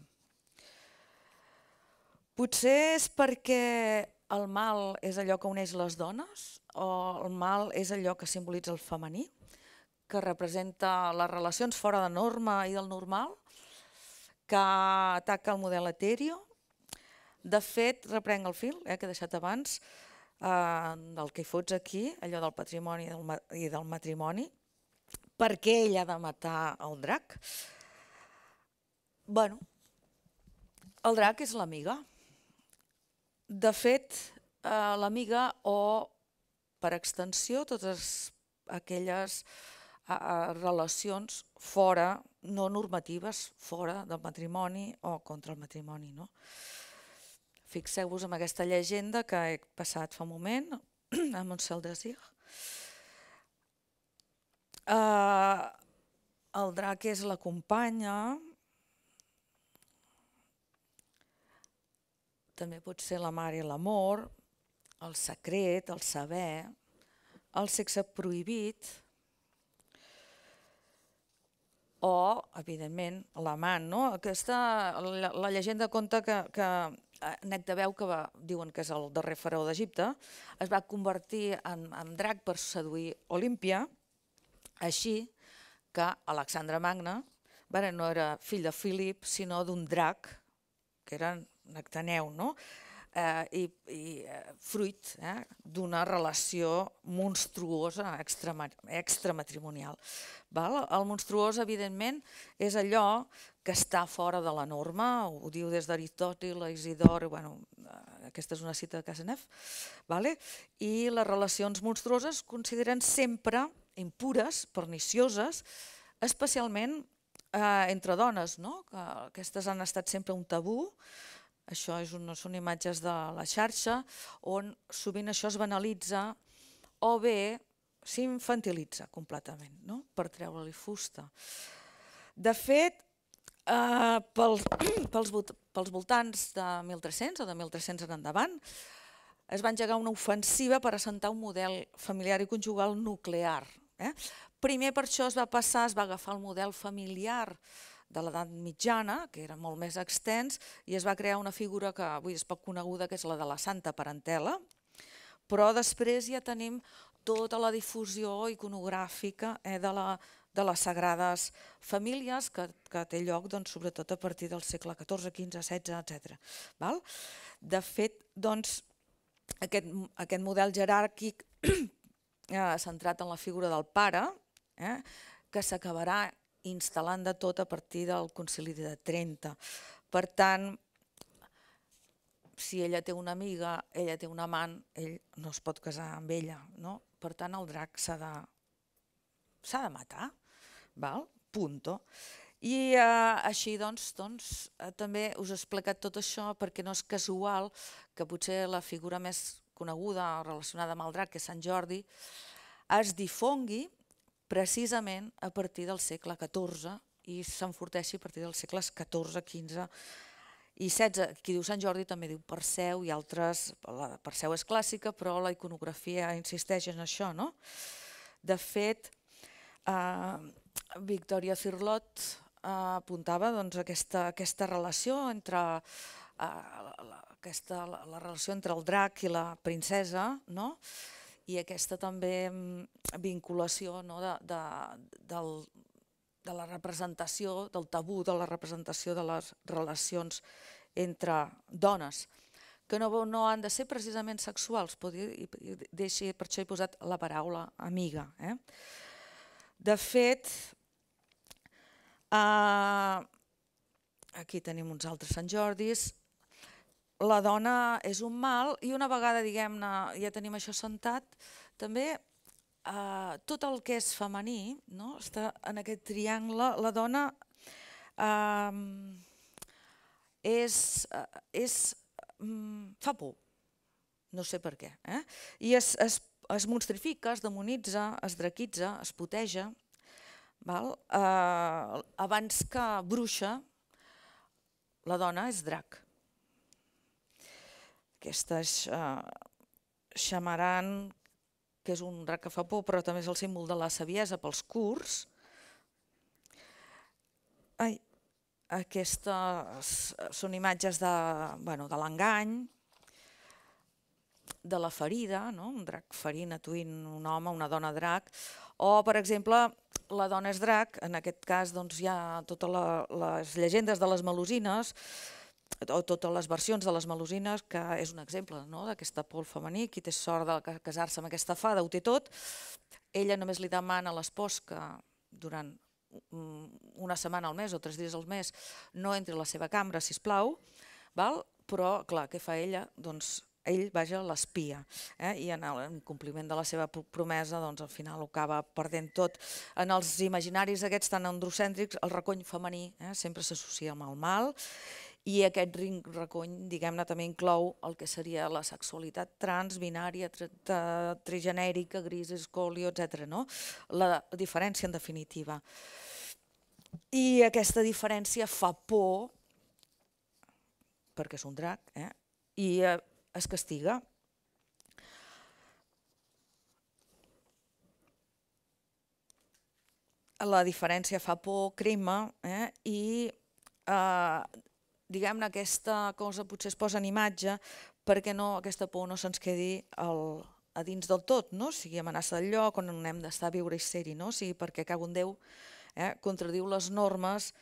Potser és perquè el mal és allò que uneix les dones o el mal és allò que simbolitza el femení, que representa les relacions fora de norma i del normal, que ataca el model etèrio. De fet, reprenc el fil eh, que he deixat abans, eh, del que hi fots aquí, allò del patrimoni i del, matrimoni, per què ell ha de matar el drac? Bueno, el drac és l'amiga. De fet, eh, l'amiga o, per extensió, totes aquelles relacions fora, no normatives, fora del matrimoni o contra el matrimoni. No? Fixeu-vos en aquesta llegenda que he passat fa un moment, a Montsel de Zig, Uh, el drac és la companya, també pot ser la mare i l'amor, el secret, el saber, el sexe prohibit, o, evidentment, l'amant. No? Aquesta, la, la llegenda conta que, que Nec de Veu, que va, diuen que és el darrer faraó d'Egipte, es va convertir en, en drac per seduir Olímpia, així que Alexandre Magne bueno, no era fill de Filip, sinó d'un drac, que era Nectaneu, no? Eh, i, i eh, fruit eh, d'una relació monstruosa extramatrimonial. Val? El monstruós, evidentment, és allò que està fora de la norma, ho diu des d'Aristòtil, Isidor, bueno, eh, aquesta és una cita de Casanef, vale? i les relacions monstruoses consideren sempre impures, pernicioses, especialment eh, entre dones, no? que aquestes han estat sempre un tabú, això és una, són imatges de la xarxa, on sovint això es banalitza o bé s'infantilitza completament, no? per treure-li fusta. De fet, eh, pels, pels, pels voltants de 1300 o de 1300 en endavant, es va engegar una ofensiva per assentar un model familiar i conjugal nuclear, Eh? Primer per això es va passar, es va agafar el model familiar de l'edat mitjana, que era molt més extens, i es va crear una figura que avui és poc coneguda, que és la de la Santa Parentela, però després ja tenim tota la difusió iconogràfica eh, de, la, de les sagrades famílies que, que té lloc doncs, sobretot a partir del segle XIV, XV, XVI, etc. Val? De fet, doncs, aquest, aquest model jeràrquic eh, centrat en la figura del pare, eh, que s'acabarà instal·lant de tot a partir del concili de Trenta. Per tant, si ella té una amiga, ella té un amant, ell no es pot casar amb ella. No? Per tant, el drac s'ha de, de matar. Val? Punto. I eh, així doncs, doncs eh, també us he explicat tot això perquè no és casual que potser la figura més coneguda relacionada amb el drac, que és Sant Jordi, es difongui precisament a partir del segle XIV i s'enforteixi a partir dels segles XIV, XV i XVI. Qui diu Sant Jordi també diu Perseu i altres, la Perseu és clàssica, però la iconografia insisteix en això. No? De fet, eh, Victoria Cirlot eh, apuntava doncs, aquesta, aquesta relació entre eh, la, aquesta, la, la relació entre el drac i la princesa, no? I aquesta també mm, vinculació no? de, de, del, de la representació, del tabú de la representació de les relacions entre dones, que no, no han de ser precisament sexuals, i, i deixi, per això he posat la paraula amiga. Eh? De fet, eh, aquí tenim uns altres Sant Jordis, la dona és un mal i una vegada diguem-ne ja tenim això sentat, també eh, tot el que és femení no? està en aquest triangle, la dona eh, és, és, mm, fa por, no sé per què, eh? i es, es, es monstrifica, es demonitza, es draquitza, es puteja, val? Eh, abans que bruixa, la dona és drac. Aquesta eh, Xamaran, que és un drac que fa por, però també és el símbol de la saviesa pels curts. Ai, aquestes són imatges de, bueno, de l'engany, de la ferida, no? un drac ferint, atuint un home, una dona drac, o, per exemple, la dona és drac, en aquest cas doncs, hi ha totes les llegendes de les melusines, o totes les versions de les melusines, que és un exemple no? d'aquesta pol femení, qui té sort de casar-se amb aquesta fada ho té tot, ella només li demana a l'espòs que durant una setmana al mes o tres dies al mes no entri a la seva cambra, si plau, val? però clar, què fa ella? Doncs ell vaja l'espia eh? i en el compliment de la seva promesa doncs al final ho acaba perdent tot. En els imaginaris aquests tan androcèntrics el recony femení eh? sempre s'associa amb el mal i aquest recony diguem-ne també inclou el que seria la sexualitat trans, binària, trigenèrica, gris, escolio, etc. No? La diferència en definitiva. I aquesta diferència fa por perquè és un drac, eh? i eh, es castiga. La diferència fa por, crema, eh? i eh, diguem-ne aquesta cosa potser es posa en imatge perquè no, aquesta por no se'ns quedi el, a dins del tot, no? sigui amenaça del lloc on hem d'estar a viure i ser-hi, no? sigui perquè cago en Déu eh? contradiu les normes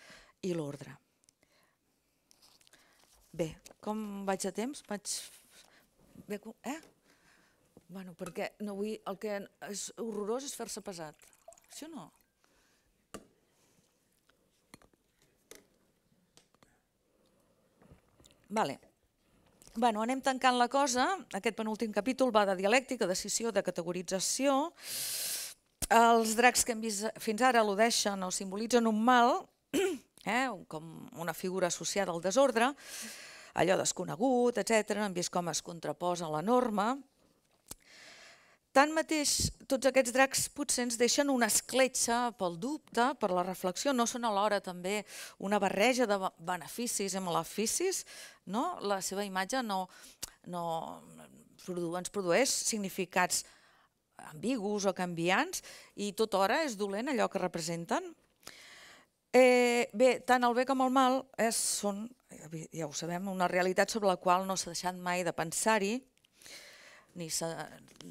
i l'ordre. Bé, com vaig a temps? Vaig Bé, eh? Bueno, perquè no vull... El que és horrorós és fer-se pesat. Això no. Vale. Bueno, anem tancant la cosa. Aquest penúltim capítol va de dialèctica, decisió, de categorització. Els dracs que hem vist fins ara al·ludeixen o simbolitzen un mal, eh, com una figura associada al desordre, allò desconegut, etc. hem vist com es contraposa la norma. Tanmateix, tots aquests dracs potser ens deixen una escletxa pel dubte, per la reflexió, no són alhora també una barreja de beneficis i maleficis, no? la seva imatge no, no ens produeix significats ambigus o canviants i tot hora és dolent allò que representen. Eh, bé, tant el bé com el mal és, són, ja ho sabem, una realitat sobre la qual no s'ha deixat mai de pensar-hi, ni,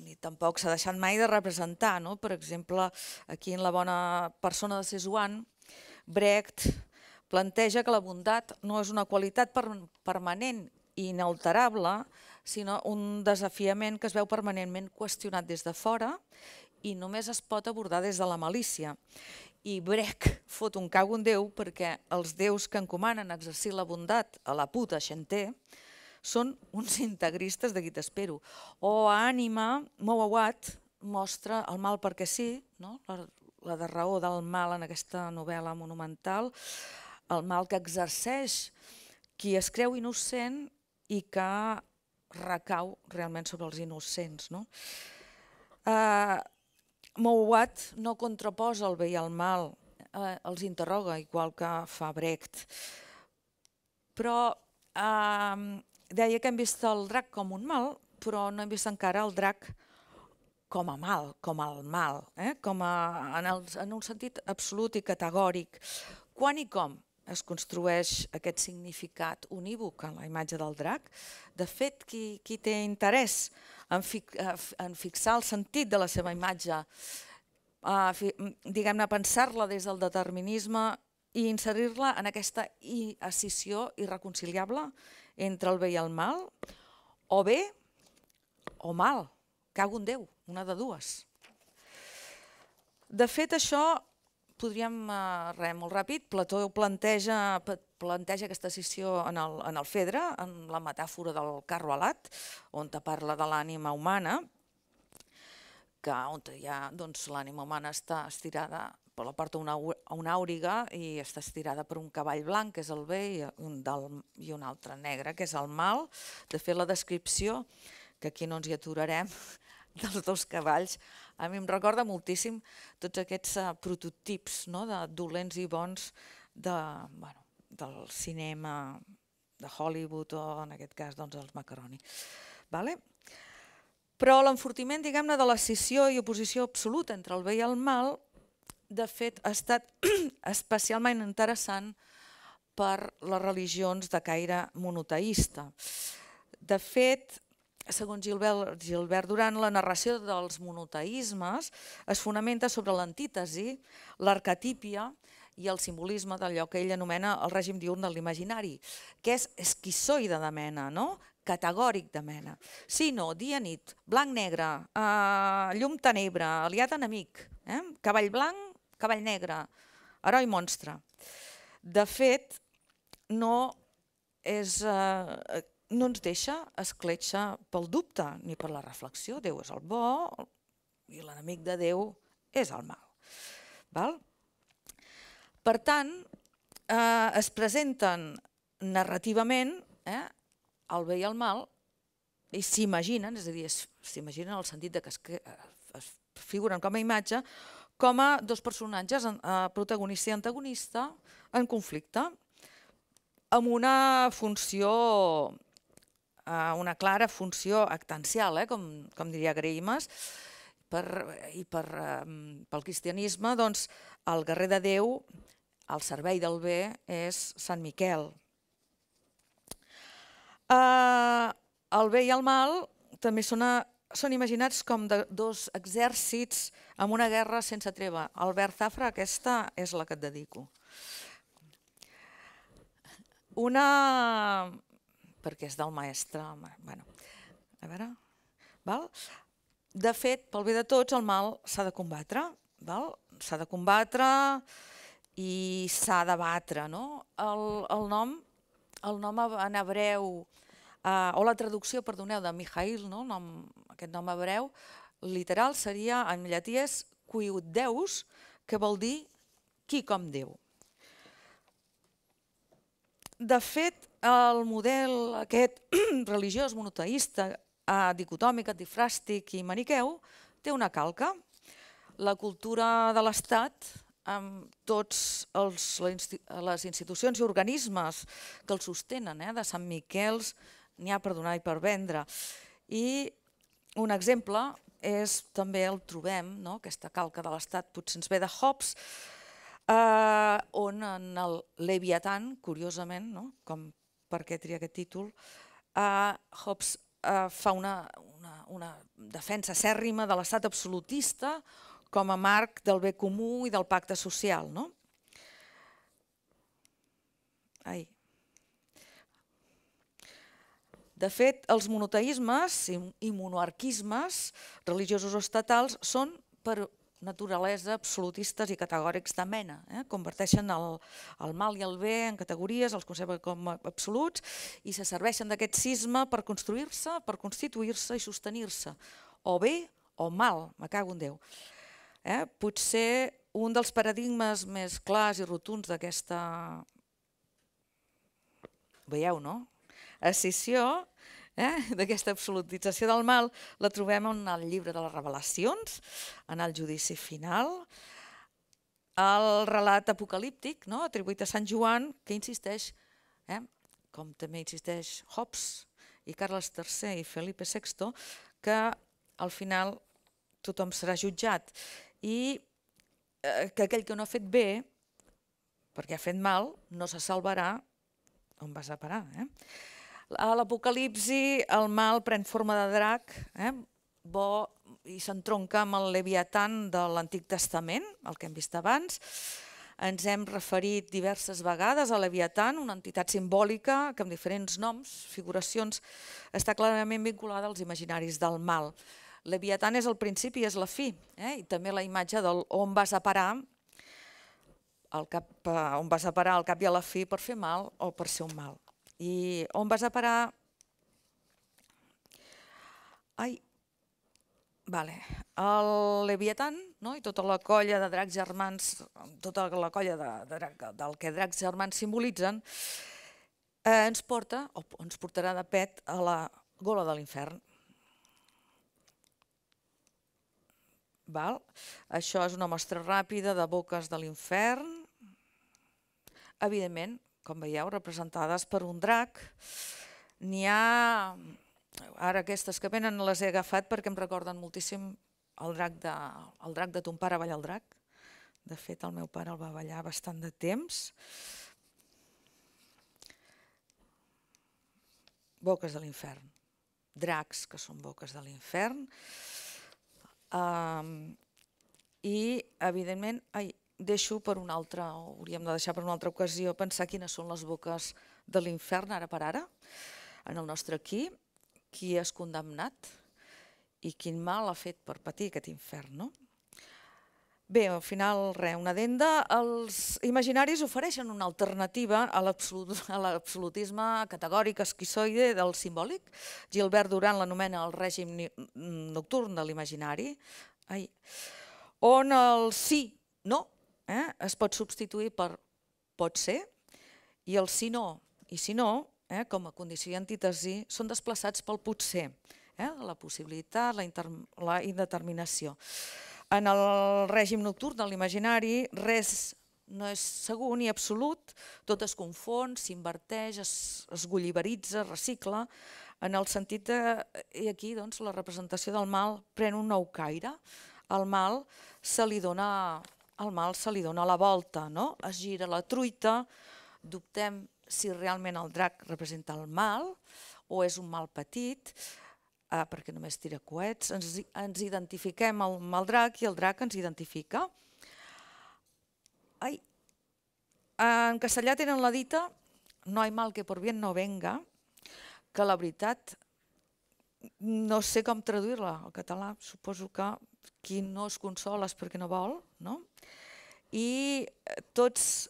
ni tampoc s'ha deixat mai de representar. No? Per exemple, aquí en la bona persona de Cesuan, Brecht planteja que la bondat no és una qualitat per, permanent i inalterable, sinó un desafiament que es veu permanentment qüestionat des de fora i només es pot abordar des de la malícia i Brecht fot un cago en Déu perquè els déus que encomanen exercir la bondat a la puta xenter són uns integristes de qui t'espero. O a Ànima, Mouawat mostra el mal perquè sí, no? la, la de raó del mal en aquesta novel·la monumental, el mal que exerceix qui es creu innocent i que recau realment sobre els innocents. No? Uh, Mouat no contraposa el bé i el mal, eh, els interroga, igual que fa Brecht. Però eh, deia que hem vist el drac com un mal, però no hem vist encara el drac com a mal, com el mal, eh? com a, en, el, en un sentit absolut i categòric. Quan i com es construeix aquest significat unívoc en la imatge del drac? De fet, qui, qui té interès en, fi, eh, en fixar el sentit de la seva imatge, uh, diguem-ne, pensar-la des del determinisme i inserir-la en aquesta escissió irreconciliable entre el bé i el mal, o bé o mal, cago en Déu, una de dues. De fet, això podríem, uh, res, molt ràpid, Plató planteja, planteja aquesta sessió en el, en el Fedre, en la metàfora del carro alat, on te parla de l'ànima humana, que on ja doncs, l'ànima humana està estirada per la porta una, una àuriga i està estirada per un cavall blanc, que és el bé, i un, del, i un altre negre, que és el mal. De fet, la descripció, que aquí no ens hi aturarem, dels dos cavalls, a mi em recorda moltíssim tots aquests uh, prototips no? de dolents i bons de, bueno, del cinema de Hollywood o en aquest cas doncs, els Macaroni. Vale? Però l'enfortiment diguem-ne de la scissió i oposició absoluta entre el bé i el mal de fet ha estat especialment interessant per les religions de caire monoteïsta. De fet, segons Gilbert, Gilbert Duran, la narració dels monoteïsmes es fonamenta sobre l'antítesi, l'arquetípia i el simbolisme d'allò que ell anomena el règim diurn de l'imaginari, que és esquizoide de mena, no? categòric de mena. Sí, no, dia-nit, blanc-negre, eh, llum-tenebra, aliat-enemic, eh? cavall blanc, cavall negre, heroi-monstre. De fet, no és... Eh, no ens deixa escletxa pel dubte ni per la reflexió. Déu és el bo i l'enemic de Déu és el mal. Val? Per tant, eh, es presenten narrativament eh, el bé i el mal i s'imaginen, és a dir, s'imaginen el sentit de que es, es figuren com a imatge, com a dos personatges, eh, protagonista i antagonista, en conflicte, amb una funció una clara funció actancial, eh, com, com diria Greimes, per, i per, um, pel cristianisme, doncs, el guerrer de Déu, el servei del bé, és Sant Miquel. Uh, el bé i el mal també són, són imaginats com de dos exèrcits amb una guerra sense treva. Albert Zafra, aquesta és la que et dedico. Una perquè és del maestre. Bueno, a veure, val? De fet, pel bé de tots, el mal s'ha de combatre, s'ha de combatre i s'ha de batre. No? El, el, nom, el nom en hebreu, eh, o la traducció, perdoneu, de Mijail, no? nom, aquest nom hebreu, literal seria, en llatí és cuiut deus, que vol dir qui com Déu. De fet, el model aquest religiós monoteïsta, dicotòmic, antifràstic i maniqueu, té una calca. La cultura de l'Estat, amb tots els, les institucions i organismes que el sostenen, eh, de Sant Miquels, n'hi ha per donar i per vendre. I un exemple és també el trobem, no? aquesta calca de l'Estat potser ens ve de Hobbes, eh, on en el Leviathan, curiosament, no? com per què tria aquest títol, eh, Hobbes eh, fa una, una, una defensa cèrrima de l'estat absolutista com a marc del bé comú i del pacte social. No? Ai. De fet, els monoteismes i monoarquismes religiosos o estatals són per naturalesa absolutistes i categòrics de mena. Eh? Converteixen el, el mal i el bé en categories, els conserven com absoluts i se serveixen d'aquest cisma per construir-se, per constituir-se i sostenir-se. O bé o mal, me cago en Déu. Eh? Potser un dels paradigmes més clars i rotuns d'aquesta... Veieu, no? Escissió eh, d'aquesta absolutització del mal, la trobem en el llibre de les revelacions, en el judici final, el relat apocalíptic no, atribuït a Sant Joan, que insisteix, eh, com també insisteix Hobbes i Carles III i Felipe VI, que al final tothom serà jutjat i eh, que aquell que no ha fet bé, perquè ha fet mal, no se salvarà, on vas a parar? Eh? A l'Apocalipsi el mal pren forma de drac, eh? bo i s'entronca amb el Leviatan de l'Antic Testament, el que hem vist abans. Ens hem referit diverses vegades a Leviatan, una entitat simbòlica que amb diferents noms, figuracions, està clarament vinculada als imaginaris del mal. Leviatan és el principi i és la fi, eh? i també la imatge del on vas a parar, el cap, eh, on vas a parar al cap i a la fi per fer mal o per ser un mal. I on vas a parar? Ai, vale. el Leviatan no? i tota la colla de dracs germans, tota la colla de, de, del que dracs germans simbolitzen, eh, ens porta, o ens portarà de pet a la gola de l'infern. Val? Això és una mostra ràpida de boques de l'infern, evidentment, com veieu, representades per un drac. N'hi ha, ara aquestes que venen les he agafat perquè em recorden moltíssim el drac de, el drac de ton pare balla el drac. De fet, el meu pare el va ballar bastant de temps. Boques de l'infern. Dracs, que són boques de l'infern. Um, I, evidentment, ai, deixo per una altra, hauríem de deixar per una altra ocasió, pensar quines són les boques de l'infern ara per ara, en el nostre aquí, qui és condemnat i quin mal ha fet per patir aquest infern. No? Bé, al final, res, una adenda. Els imaginaris ofereixen una alternativa a l'absolutisme categòric esquizoide del simbòlic. Gilbert Duran l'anomena el règim nocturn de l'imaginari, on el sí, no, eh, es pot substituir per pot ser i el si no i si no, eh, com a condició i antítesi, són desplaçats pel potser, eh, la possibilitat, la, la indeterminació. En el règim nocturn de l'imaginari res no és segur ni absolut, tot es confon, s'inverteix, es, es recicla, en el sentit de, i aquí doncs, la representació del mal pren un nou caire, al mal se li dona al mal se li dona la volta, no? es gira la truita, dubtem si realment el drac representa el mal o és un mal petit, eh, perquè només tira coets, ens, ens identifiquem amb el drac i el drac ens identifica. Ai, en castellà tenen la dita no hi mal que por bien no venga, que la veritat no sé com traduir-la al català, suposo que qui no es consola és perquè no vol, no? I eh, tots,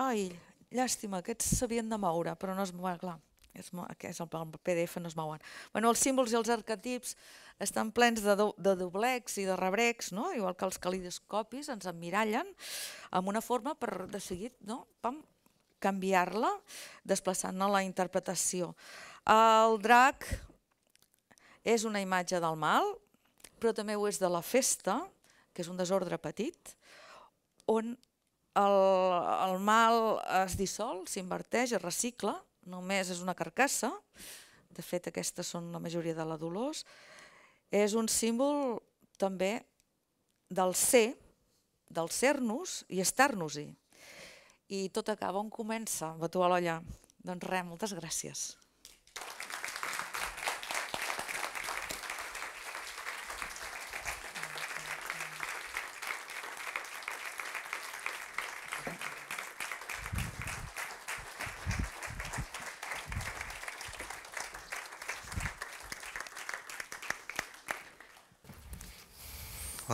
ai, llàstima, aquests s'havien de moure, però no es mouen, clar, és, és el PDF no es mouen. Bueno, els símbols i els arquetips estan plens de, do, de doblecs i de rebrecs, no? igual que els calidoscopis ens emmirallen amb una forma per de seguit no? canviar-la, desplaçant-ne la interpretació. El drac és una imatge del mal, però també ho és de la festa, que és un desordre petit, on el, el mal es dissol, s'inverteix, es recicla, només és una carcassa, de fet aquestes són la majoria de la Dolors, és un símbol també del ser, del ser-nos i estar-nos-hi. I tot acaba on comença, batu a l'olla. Doncs res, moltes gràcies.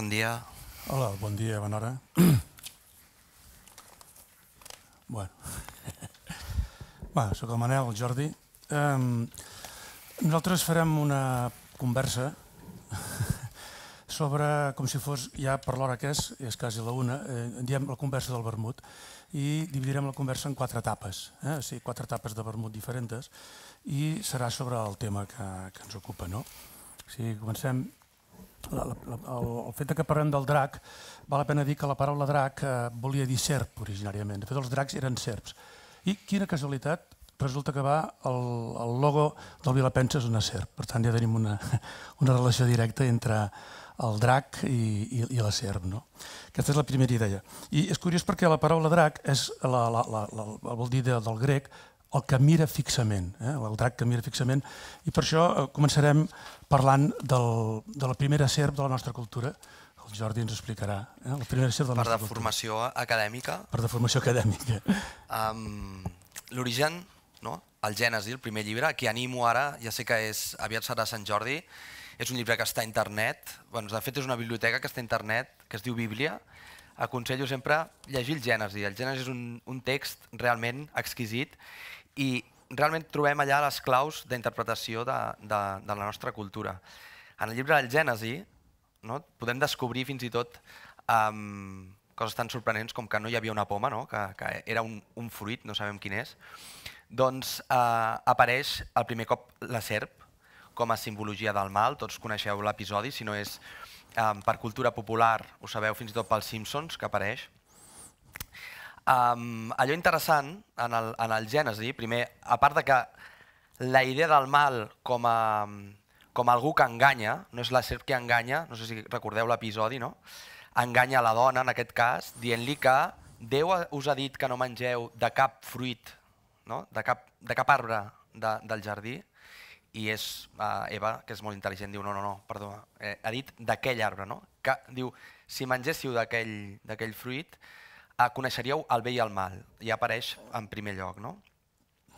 Bon dia. Hola, bon dia, bona hora. bueno. bueno, soc el Manel, el Jordi. Um, nosaltres farem una conversa sobre, com si fos ja per l'hora que és, és quasi la una, eh, diem la conversa del vermut, i dividirem la conversa en quatre etapes, eh? o sigui, quatre etapes de vermut diferents, i serà sobre el tema que, que ens ocupa. No? O sigui, comencem el, el fet que parlem del drac, val la pena dir que la paraula drac eh, volia dir serp originàriament. De fet, els dracs eren serps. I quina casualitat, resulta que va el, el logo del Vilapensa és una serp. Per tant, ja tenim una, una relació directa entre el drac i, i, i la serp. No? Aquesta és la primera idea. I és curiós perquè la paraula drac és la, la, la, la, vol dir de, del grec el que mira fixament, eh? el drac que mira fixament, i per això eh, començarem parlant del, de la primera serp de la nostra cultura, el Jordi ens explicarà. Eh? La primera serp de la per nostra de formació acadèmica. Per de formació acadèmica. Um, L'origen, no? el Gènesi, el primer llibre, que animo ara, ja sé que és, aviat serà Sant Jordi, és un llibre que està a internet, bueno, de fet és una biblioteca que està a internet, que es diu Bíblia, aconsello sempre llegir el Gènesi. El Gènesi és un, un text realment exquisit i realment trobem allà les claus d'interpretació de, de, de la nostra cultura. En el llibre del Gènesi no, podem descobrir fins i tot um, coses tan sorprenents com que no hi havia una poma, no? que, que era un, un fruit, no sabem quin és, doncs uh, apareix el primer cop la serp com a simbologia del mal, tots coneixeu l'episodi, si no és um, per cultura popular, ho sabeu fins i tot pels Simpsons, que apareix. Um, allò interessant en el, en el Gènesi, primer, a part de que la idea del mal com a, com algú que enganya, no és la serp que enganya, no sé si recordeu l'episodi, no? enganya la dona, en aquest cas, dient-li que Déu us ha dit que no mengeu de cap fruit, no? de, cap, de cap arbre de, del jardí, i és uh, Eva, que és molt intel·ligent, diu no, no, no, perdó, eh, ha dit d'aquell arbre, no? Que, diu, si mengéssiu d'aquell fruit, uh, coneixeríeu el bé i el mal, i apareix en primer lloc, no?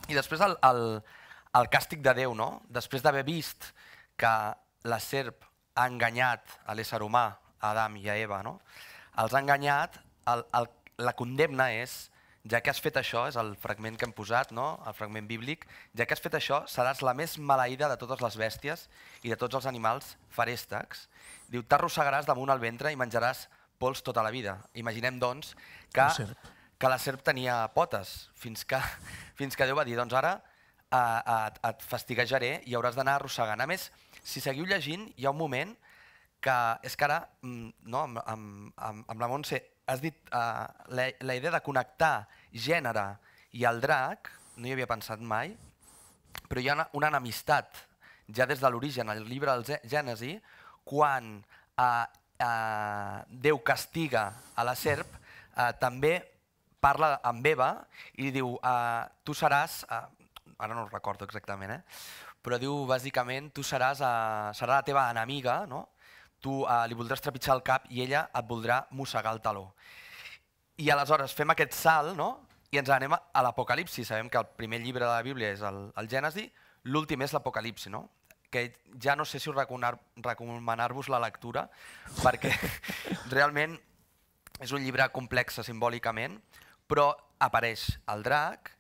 I després el, el, el càstig de Déu, no? Després d'haver vist que la serp ha enganyat a l'ésser humà, a Adam i a Eva, no? Els ha enganyat, el, el, la condemna és ja que has fet això, és el fragment que hem posat, no? el fragment bíblic, ja que has fet això, seràs la més maleïda de totes les bèsties i de tots els animals farèstecs. Diu, t'arrossegaràs damunt el ventre i menjaràs pols tota la vida. Imaginem, doncs, que la serp, que la serp tenia potes, fins que, fins que Déu va dir, doncs ara eh, et, et fastiguejaré i hauràs d'anar arrossegant. A més, si seguiu llegint, hi ha un moment que és que ara, mm, no, amb, amb, amb, amb la Montse, has dit uh, la, la idea de connectar gènere i el drac, no hi havia pensat mai, però hi ha una, una enemistat ja des de l'origen, al llibre del Gènesi, quan uh, uh, Déu castiga a la serp, uh, també parla amb Eva i diu, uh, tu seràs, uh, ara no ho recordo exactament, eh? però diu bàsicament, tu seràs, uh, serà la teva enemiga, no? tu uh, li voldràs trepitjar el cap i ella et voldrà mossegar el taló. I aleshores fem aquest salt no? i ens anem a l'Apocalipsi. Sabem que el primer llibre de la Bíblia és el, el Gènesi, l'últim és l'Apocalipsi, no? que ja no sé si recomanar-vos la lectura, perquè realment és un llibre complex simbòlicament, però apareix el drac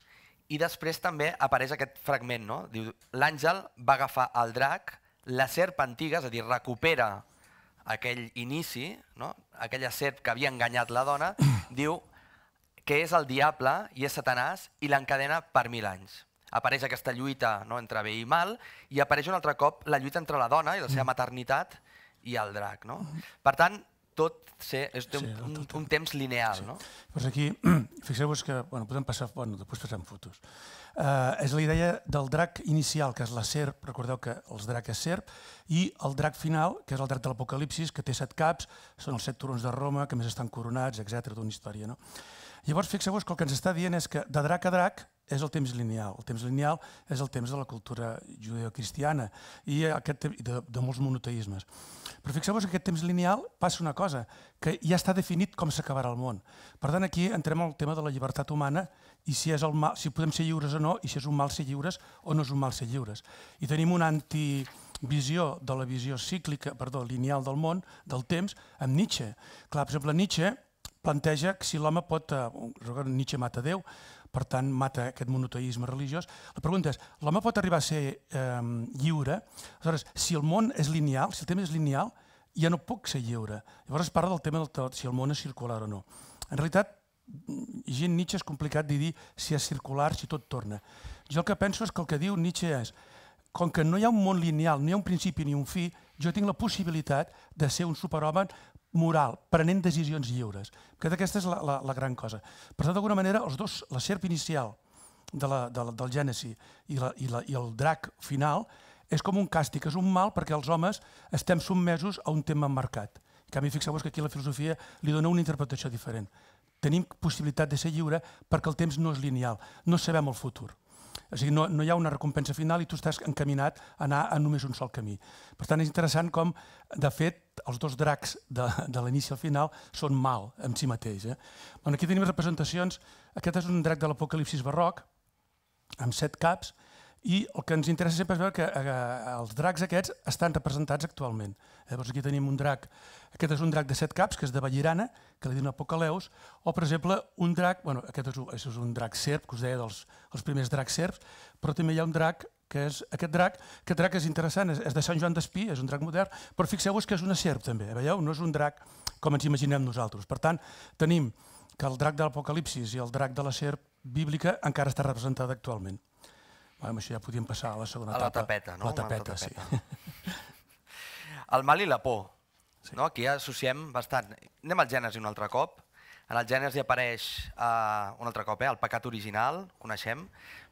i després també apareix aquest fragment. No? Diu, l'àngel va agafar el drac, la serp antiga, és a dir, recupera aquell inici, no? aquella serp que havia enganyat la dona, diu que és el diable i és Satanàs i l'encadena per mil anys. Apareix aquesta lluita no, entre bé i mal i apareix un altre cop la lluita entre la dona i la seva mm. maternitat i el drac. No? Per tant, tot ser, és un, sí, un, un temps lineal. Sí. No? Pues aquí, fixeu-vos que bueno, podem passar, bueno, després passem fotos eh, és la idea del drac inicial, que és la serp, recordeu que els drac és serp, i el drac final, que és el drac de l'Apocalipsis, que té set caps, són els set turons de Roma, que més estan coronats, etc. Tota una història. No? Llavors, fixeu-vos que el que ens està dient és que de drac a drac és el temps lineal. El temps lineal és el temps de la cultura judeocristiana i aquest, de, de molts monoteismes. Però fixeu-vos que aquest temps lineal passa una cosa, que ja està definit com s'acabarà el món. Per tant, aquí entrem al tema de la llibertat humana i si, és el mal, si podem ser lliures o no, i si és un mal ser lliures o no és un mal ser lliures. I tenim una antivisió de la visió cíclica, perdó, lineal del món, del temps, amb Nietzsche. Clar, per exemple, Nietzsche planteja que si l'home pot... Eh, Nietzsche mata Déu, per tant mata aquest monoteisme religiós. La pregunta és, l'home pot arribar a ser eh, lliure? Aleshores, si el món és lineal, si el tema és lineal, ja no puc ser lliure. Llavors es parla del tema del tot, si el món és circular o no. En realitat, gent Nietzsche és complicat de dir si és circular, si tot torna. Jo el que penso és que el que diu Nietzsche és com que no hi ha un món lineal, no hi ha un principi ni un fi, jo tinc la possibilitat de ser un superhome moral, prenent decisions lliures. Que aquesta és la, la, la gran cosa. Per tant, d'alguna manera, els dos, la serp inicial de la, de la, del Gènesi i, la, i, la, i el drac final és com un càstig, és un mal perquè els homes estem sotmesos a un tema marcat. En canvi, fixeu-vos que aquí la filosofia li dona una interpretació diferent. Tenim possibilitat de ser lliure perquè el temps no és lineal, no sabem el futur. O sigui, no, no hi ha una recompensa final i tu estàs encaminat a anar a només un sol camí. Per tant, és interessant com, de fet, els dos dracs de, de l'inici al final són mal en si mateix. Eh? Bueno, aquí tenim representacions. Aquest és un drac de l'apocalipsis barroc, amb set caps, i el que ens interessa sempre és veure que eh, els dracs aquests estan representats actualment. Llavors aquí tenim un drac, aquest és un drac de set caps, que és de Vallirana, que li diuen Apocaleus, o per exemple un drac, bueno, aquest és un, és un drac serp, que us deia dels els primers dracs serps, però també hi ha un drac que és aquest drac, aquest drac és interessant, és, és de Sant Joan d'Espí, és un drac modern, però fixeu-vos que és una serp també, veieu? No és un drac com ens imaginem nosaltres. Per tant, tenim que el drac de l'Apocalipsis i el drac de la serp bíblica encara està representat actualment. Amb això ja podíem passar a la segona etapa. A la tapeta, no? La tapeta, la tapeta. sí. El mal i la por. Sí. No? Aquí associem bastant. Anem al Gènesi un altre cop. En el Gènesi apareix uh, un altre cop, eh, el pecat original, coneixem,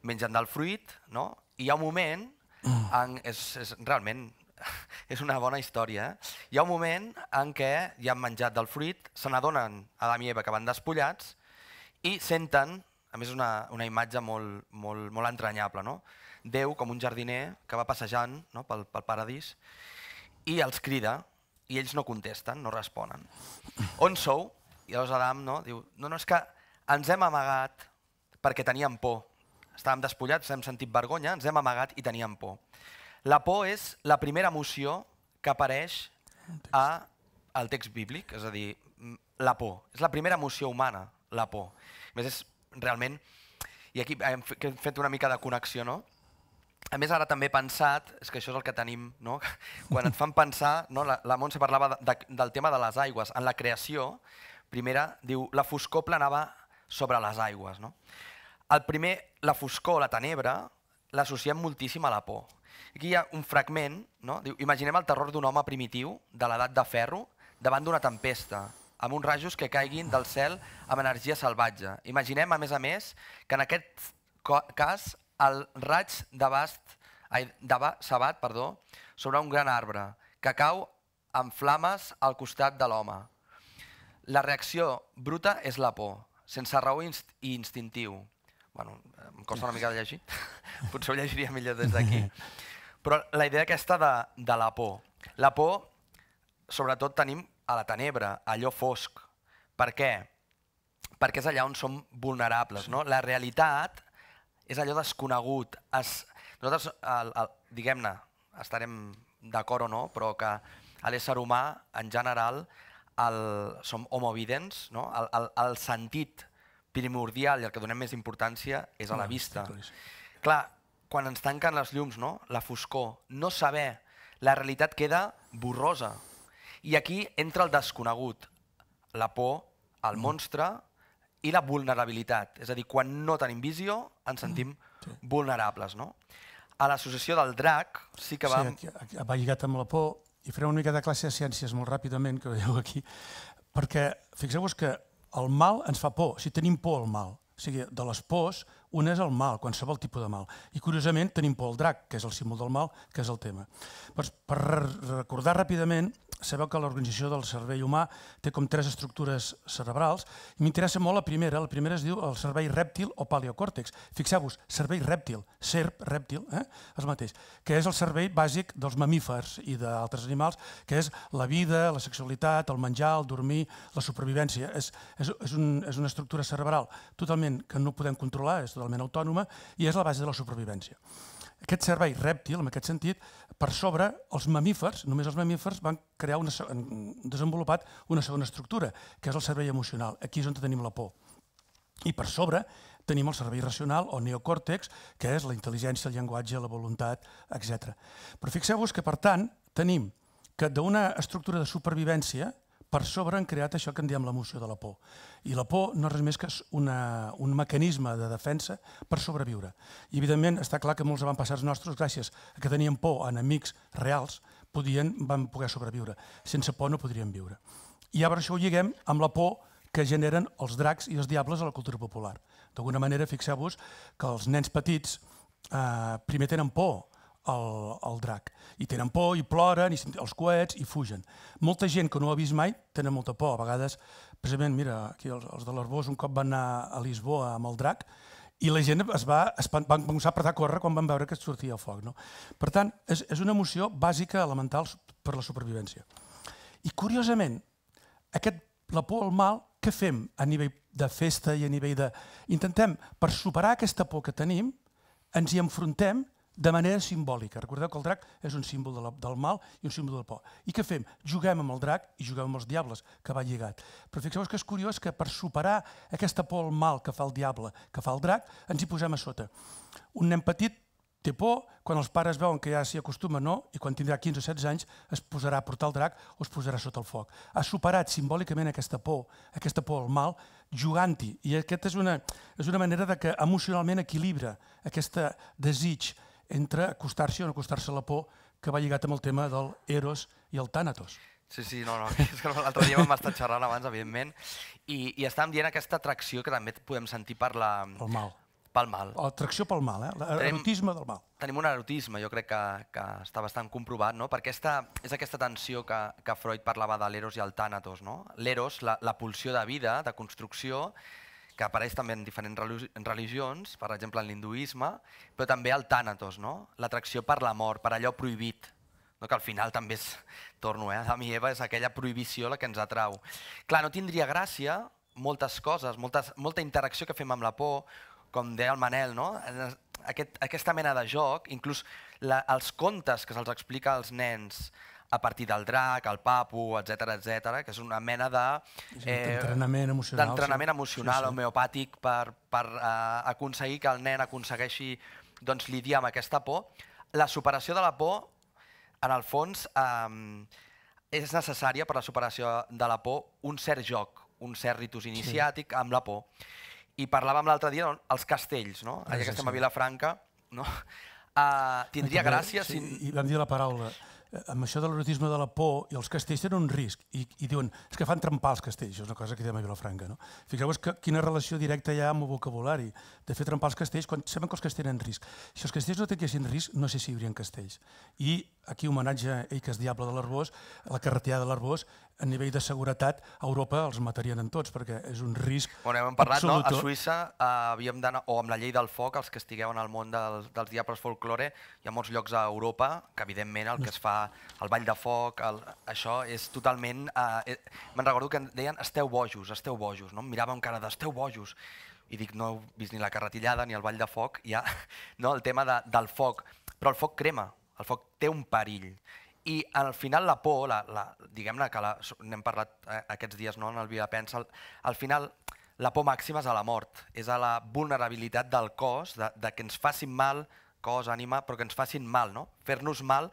mengen del fruit, no? i hi ha un moment, en, és, és, realment és una bona història, eh? hi ha un moment en què ja han menjat del fruit, se n'adonen Adam i Eva que van despullats i senten, a més una, una imatge molt, molt, molt entranyable, no? Déu com un jardiner que va passejant no? pel, pel paradís i els crida i ells no contesten, no responen. On sou? I llavors Adam no, diu, no, no, és que ens hem amagat perquè teníem por. Estàvem despullats, hem sentit vergonya, ens hem amagat i teníem por. La por és la primera emoció que apareix a, al text bíblic, és a dir, la por. És la primera emoció humana, la por. A més, és realment... I aquí hem fet una mica de connexió, no? A més, ara també he pensat, és que això és el que tenim, no? quan et fan pensar, no? la, la Montse parlava de, de, del tema de les aigües. En la creació, primera, diu, la foscor planava sobre les aigües. No? El primer, la foscor, la tenebra, l'associem moltíssim a la por. Aquí hi ha un fragment, no? diu, imaginem el terror d'un home primitiu de l'edat de ferro davant d'una tempesta, amb uns rajos que caiguin del cel amb energia salvatge. Imaginem, a més a més, que en aquest cas el raig d'abast de sabat perdó, sobre un gran arbre que cau amb flames al costat de l'home. La reacció bruta és la por, sense raó i instintiu. Bueno, em costa una mica de llegir, potser ho llegiria millor des d'aquí. Però la idea aquesta de, de la por. La por, sobretot tenim a la tenebra, allò fosc. Per què? Perquè és allà on som vulnerables. No? La realitat és allò desconegut. Es, nosaltres, diguem-ne, estarem d'acord o no, però que l'ésser humà, en general, el, som homovidents, no? el, el, el sentit primordial i el que donem més importància és a la vista. Clar, quan ens tanquen les llums, no? la foscor, no saber, la realitat queda borrosa. I aquí entra el desconegut, la por, el mm. monstre i la vulnerabilitat. És a dir, quan no tenim visió ens sentim mm. sí. vulnerables. No? A l'associació del drac sí que vam... Sí, va lligat amb la por i faré una mica de classe de ciències molt ràpidament, que veieu aquí, perquè fixeu-vos que el mal ens fa por, si tenim por al mal. O sigui, de les pors, un és el mal, qualsevol tipus de mal. I curiosament tenim por al drac, que és el símbol del mal, que és el tema. Pues, per recordar ràpidament, sabeu que l'organització del cervell humà té com tres estructures cerebrals m'interessa molt la primera. La primera es diu el cervell rèptil o paleocòrtex. Fixeu-vos, cervell rèptil, serp, rèptil, eh? el mateix, que és el cervell bàsic dels mamífers i d'altres animals, que és la vida, la sexualitat, el menjar, el dormir, la supervivència. És, és, és, un, és una estructura cerebral totalment que no podem controlar, és totalment autònoma i és la base de la supervivència. Aquest cervell rèptil, en aquest sentit, per sobre, els mamífers, només els mamífers, van crear una, desenvolupat una segona estructura, que és el cervell emocional. Aquí és on tenim la por. I per sobre tenim el cervell racional o neocòrtex, que és la intel·ligència, el llenguatge, la voluntat, etc. Però fixeu-vos que, per tant, tenim que d'una estructura de supervivència per sobre han creat això que en diem l'emoció de la por. I la por no és res més que una, un mecanisme de defensa per sobreviure. I evidentment està clar que molts avantpassats nostres, gràcies a que tenien por a enemics reals, podien, van poder sobreviure. Sense por no podrien viure. I ara això ho lliguem amb la por que generen els dracs i els diables a la cultura popular. D'alguna manera, fixeu-vos que els nens petits eh, primer tenen por el, el drac. I tenen por, i ploren, i els coets, i fugen. Molta gent que no ho ha vist mai tenen molta por. A vegades, precisament, mira, aquí els, els de l'Arbós un cop van anar a Lisboa amb el drac i la gent es va, es van, van començar a apretar a córrer quan van veure que sortia el foc. No? Per tant, és, és una emoció bàsica, elemental per la supervivència. I curiosament, aquest, la por al mal, què fem a nivell de festa i a nivell de... Intentem, per superar aquesta por que tenim, ens hi enfrontem de manera simbòlica. Recordeu que el drac és un símbol de la, del mal i un símbol del por. I què fem? Juguem amb el drac i juguem amb els diables, que va lligat. Però fixeu-vos que és curiós que per superar aquesta por al mal que fa el diable, que fa el drac, ens hi posem a sota. Un nen petit té por, quan els pares veuen que ja s'hi acostuma, no, i quan tindrà 15 o 16 anys es posarà a portar el drac o es posarà sota el foc. Ha superat simbòlicament aquesta por, aquesta por al mal, jugant-hi. I aquesta és una, és una manera de que emocionalment equilibra aquest desig entre acostar-se o no acostar-se a la por que va lligat amb el tema del Eros i el Tànatos. Sí, sí, no, no, l'altre dia vam estar xerrant abans, evidentment, i, i estàvem dient aquesta atracció que també podem sentir per la... Pel mal. Pel mal. L'atracció pel mal, eh? L'erotisme del mal. Tenim un erotisme, jo crec que, que està bastant comprovat, no? perquè esta, és aquesta tensió que, que Freud parlava de l'eros i el tànatos. No? L'eros, la, la pulsió de vida, de construcció, que apareix també en diferents religions, per exemple en l'hinduisme, però també el tànatos, no? l'atracció per la mort, per allò prohibit, no? que al final també és, torno, eh? Adam i Eva és aquella prohibició la que ens atrau. Clar, no tindria gràcia moltes coses, moltes, molta interacció que fem amb la por, com deia el Manel, no? Aquest, aquesta mena de joc, inclús la, els contes que se'ls explica als nens a partir del drac, el papu, etc etc, que és una mena de... Eh, d'entrenament emocional. D'entrenament emocional, sí, sí. homeopàtic, per, per uh, aconseguir que el nen aconsegueixi doncs, lidiar amb aquesta por. La superació de la por, en el fons, um, és necessària per la superació de la por un cert joc, un cert ritus iniciàtic sí. amb la por. I parlàvem l'altre dia, no? els castells, no? Allà que estem a Vilafranca, no? Uh, tindria gràcia sí, si... I vam dir la paraula, eh, amb això de l'erotisme de la por, i els castells tenen un risc, i, i diuen, és que fan trempar els castells, això és una cosa que diem a Vilafranca, no? Fixeu-vos que quina relació directa hi ha amb el vocabulari de fer trempar els castells quan sabem que els castells tenen risc. Si els castells no tinguessin risc, no sé si hi haurien castells. I aquí homenatge a ell que és diable de l'Arbós, la carretera de l'Arbós, a nivell de seguretat, a Europa els matarien en tots, perquè és un risc bueno, hem parlat, absolut. No? A Suïssa eh, havíem d'anar, o amb la llei del foc, els que estigueu en el món dels, dels diables folklore, hi ha molts llocs a Europa que evidentment el que es fa, el ball de foc, el, això és totalment... Eh, eh, Me'n recordo que deien esteu bojos, esteu bojos, no? em mirava amb cara d'esteu bojos, i dic no heu vist ni la carretillada ni el ball de foc, ja, no? el tema de, del foc, però el foc crema, el foc té un perill i al final la por, la, la, diguem-ne que n'hem parlat eh, aquests dies no, en el Via Pensa, al, al final la por màxima és a la mort, és a la vulnerabilitat del cos, de, de que ens facin mal, cos, ànima, però que ens facin mal. No? Fer-nos mal,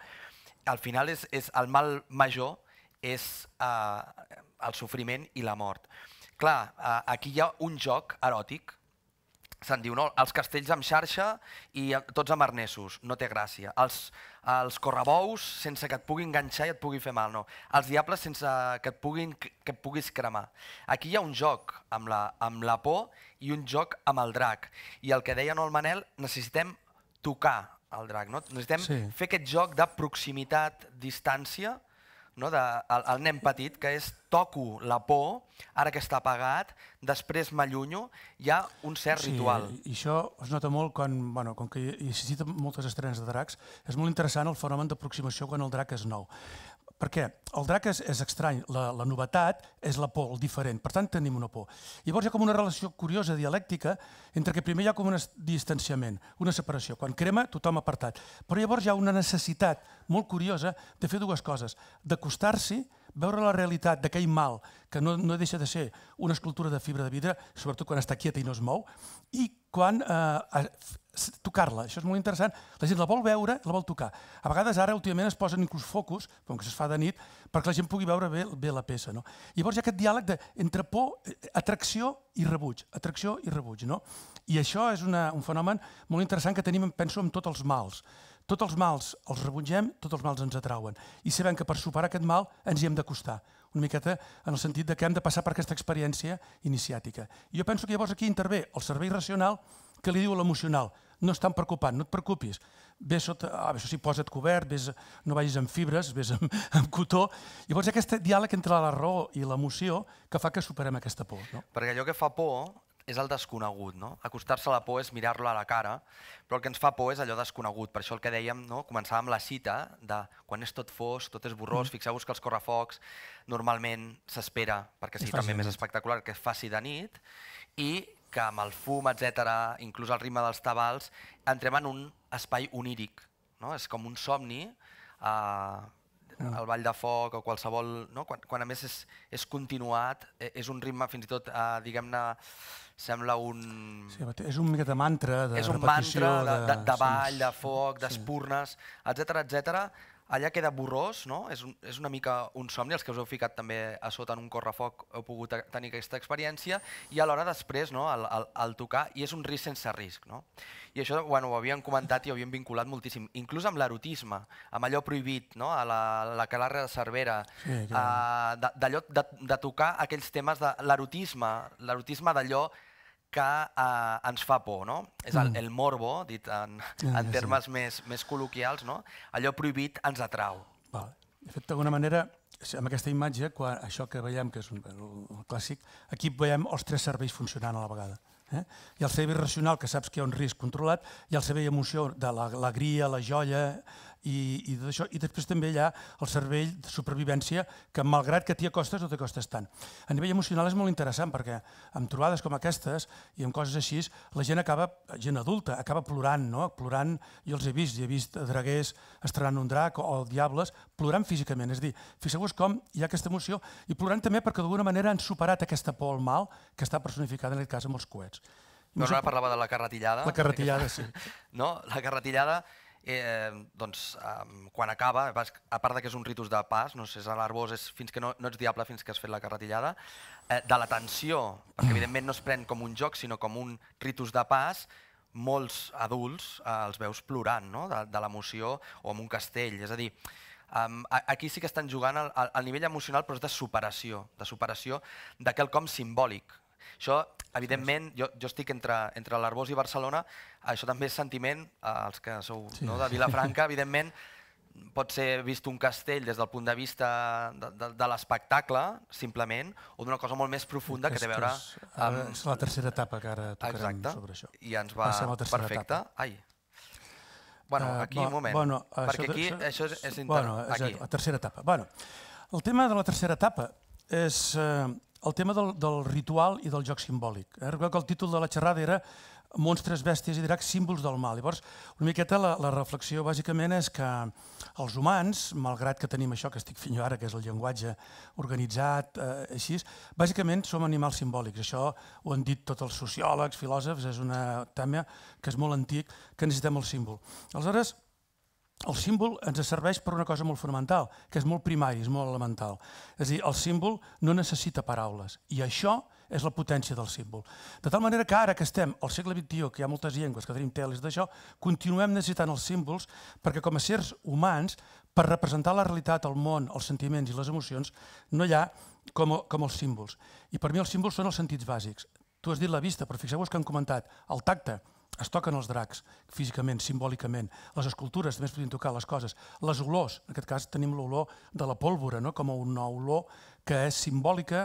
al final és, és el mal major és eh, el sofriment i la mort. Clar, eh, aquí hi ha un joc eròtic se'n diu, no? Els castells amb xarxa i tots amb arnesos, no té gràcia. Els, els correbous sense que et pugui enganxar i et pugui fer mal, no. Els diables sense que et, puguin, que et puguis cremar. Aquí hi ha un joc amb la, amb la por i un joc amb el drac. I el que deia no el Manel, necessitem tocar el drac, no? Necessitem sí. fer aquest joc de proximitat, distància, no? de, el, el nen petit, que és toco la por, ara que està apagat, després m'allunyo, hi ha un cert sí, ritual. I això es nota molt quan, bueno, com que hi, hi cita moltes estrenes de dracs, és molt interessant el fenomen d'aproximació quan el drac és nou. Perquè el drac és, és estrany, la, la novetat és la por, el diferent, per tant tenim una por. Llavors hi ha com una relació curiosa, dialèctica, entre que primer hi ha com un distanciament, una separació. Quan crema, tothom apartat. Però llavors hi ha una necessitat molt curiosa de fer dues coses, d'acostar-s'hi, veure la realitat d'aquell mal, que no, no deixa de ser una escultura de fibra de vidre, sobretot quan està quieta i no es mou, i quan eh, tocar-la. Això és molt interessant. La gent la vol veure, la vol tocar. A vegades ara últimament es posen inclús focus, com que es fa de nit, perquè la gent pugui veure bé, bé la peça. No? Llavors hi ha aquest diàleg de, entre por, eh, atracció i rebuig. Atracció i rebuig. No? I això és una, un fenomen molt interessant que tenim, penso, amb tots els mals. Tots els mals els rebutgem, tots els mals ens atrauen. I sabem que per superar aquest mal ens hi hem d'acostar una miqueta en el sentit de que hem de passar per aquesta experiència iniciàtica. I jo penso que llavors aquí intervé el servei racional que li diu l'emocional no estan preocupant, no et preocupis. Ves sota, ah, això sí, posa't cobert, ves, no vagis amb fibres, ves amb, amb cotó. Llavors aquest diàleg entre la raó i l'emoció que fa que superem aquesta por. No? Perquè allò que fa por és el desconegut, no? Acostar-se a la por és mirar-lo a la cara, però el que ens fa por és allò desconegut. Per això el que dèiem, no? començàvem la cita de quan és tot fos, tot és borrós, mm. fixeu-vos que els correfocs normalment s'espera, perquè sigui també més espectacular, que es faci de nit, i que amb el fum, etc, inclús el ritme dels tabals, entrem en un espai oníric. No? És com un somni, eh, el ball de foc o qualsevol... No? Quan, quan a més és, és continuat, eh, és un ritme fins i tot, eh, diguem-ne, sembla un... Sí, és un mica de mantra, de És un mantra de, de, de ball, de foc, d'espurnes, etc etc. allà queda borrós, no? és, un, és una mica un somni, els que us heu ficat també a sota en un correfoc heu pogut tenir aquesta experiència, i alhora després no, el, el, el tocar, i és un risc sense risc. No? I això bueno, ho havíem comentat i ho havíem vinculat moltíssim, inclús amb l'erotisme, amb allò prohibit, no? a la, la calarra de Cervera, sí, d'allò de, de tocar aquells temes de l'erotisme, l'erotisme d'allò que eh, ens fa por, no? És el, mm. el morbo, dit en, en termes sí. més, més col·loquials, no? Allò prohibit ens atrau. Val. De fet, d'alguna manera, amb aquesta imatge, quan, això que veiem, que és un, el, clàssic, aquí veiem els tres serveis funcionant a la vegada. Eh? Hi ha el cervell racional, que saps que hi ha un risc controlat, ha el cervell emoció de l'alegria, la joia, i, i, això, i després també hi ha el cervell de supervivència que malgrat que t'hi acostes no t'acostes tant. A nivell emocional és molt interessant perquè amb trobades com aquestes i amb coses així la gent acaba, gent adulta, acaba plorant, no? plorant, jo els he vist, he vist draguers estrenant un drac o, o diables plorant físicament, és a dir, fixeu-vos com hi ha aquesta emoció i plorant també perquè d'alguna manera han superat aquesta por al mal que està personificada en aquest cas amb els coets. No, no parlava de la carretillada. La carretillada, sí. No, la carretillada eh, doncs, eh, quan acaba, a part de que és un ritus de pas, no sé, és a l'arbós, és fins que no, no ets diable fins que has fet la carretillada, eh, de la tensió, perquè evidentment no es pren com un joc, sinó com un ritus de pas, molts adults eh, els veus plorant no? de, de l'emoció o amb un castell. És a dir, um, aquí sí que estan jugant al, al nivell emocional, però és de superació, de superació de quelcom simbòlic. Això, evidentment, jo, jo estic entre, entre l'Arbós i Barcelona, això també és sentiment, eh, els que sou sí. no, de Vilafranca, evidentment, pot ser vist un castell des del punt de vista de, de, de l'espectacle, simplement, o d'una cosa molt més profunda que, que té a veure amb... És la tercera etapa que ara tocarem Exacte. sobre això. I ens va... Perfecte. Etapa. Ai. Bueno, eh, aquí uh, un moment, bueno, perquè aquí això, això és, és inter... bueno, aquí. la tercera etapa. Bueno, el tema de la tercera etapa és eh, el tema del, del ritual i del joc simbòlic. Eh? Recordo que el títol de la xerrada era Monstres, bèsties i dracs, símbols del mal. Llavors, una miqueta la, la reflexió bàsicament és que els humans, malgrat que tenim això que estic fent jo ara, que és el llenguatge organitzat, eh, així, bàsicament som animals simbòlics. Això ho han dit tots els sociòlegs, filòsofs, és una tema que és molt antic, que necessitem el símbol. Aleshores, el símbol ens serveix per una cosa molt fonamental, que és molt primari, és molt elemental. És a dir, el símbol no necessita paraules, i això és la potència del símbol. De tal manera que ara que estem al segle XXI, que hi ha moltes llengües, que tenim teles d'això, continuem necessitant els símbols perquè com a sers humans, per representar la realitat, el món, els sentiments i les emocions, no hi ha com, com els símbols. I per mi els símbols són els sentits bàsics. Tu has dit la vista, però fixeu-vos que han comentat el tacte, es toquen els dracs físicament, simbòlicament. Les escultures també es podien tocar les coses. Les olors, en aquest cas tenim l'olor de la pólvora, no? com una olor que és simbòlica.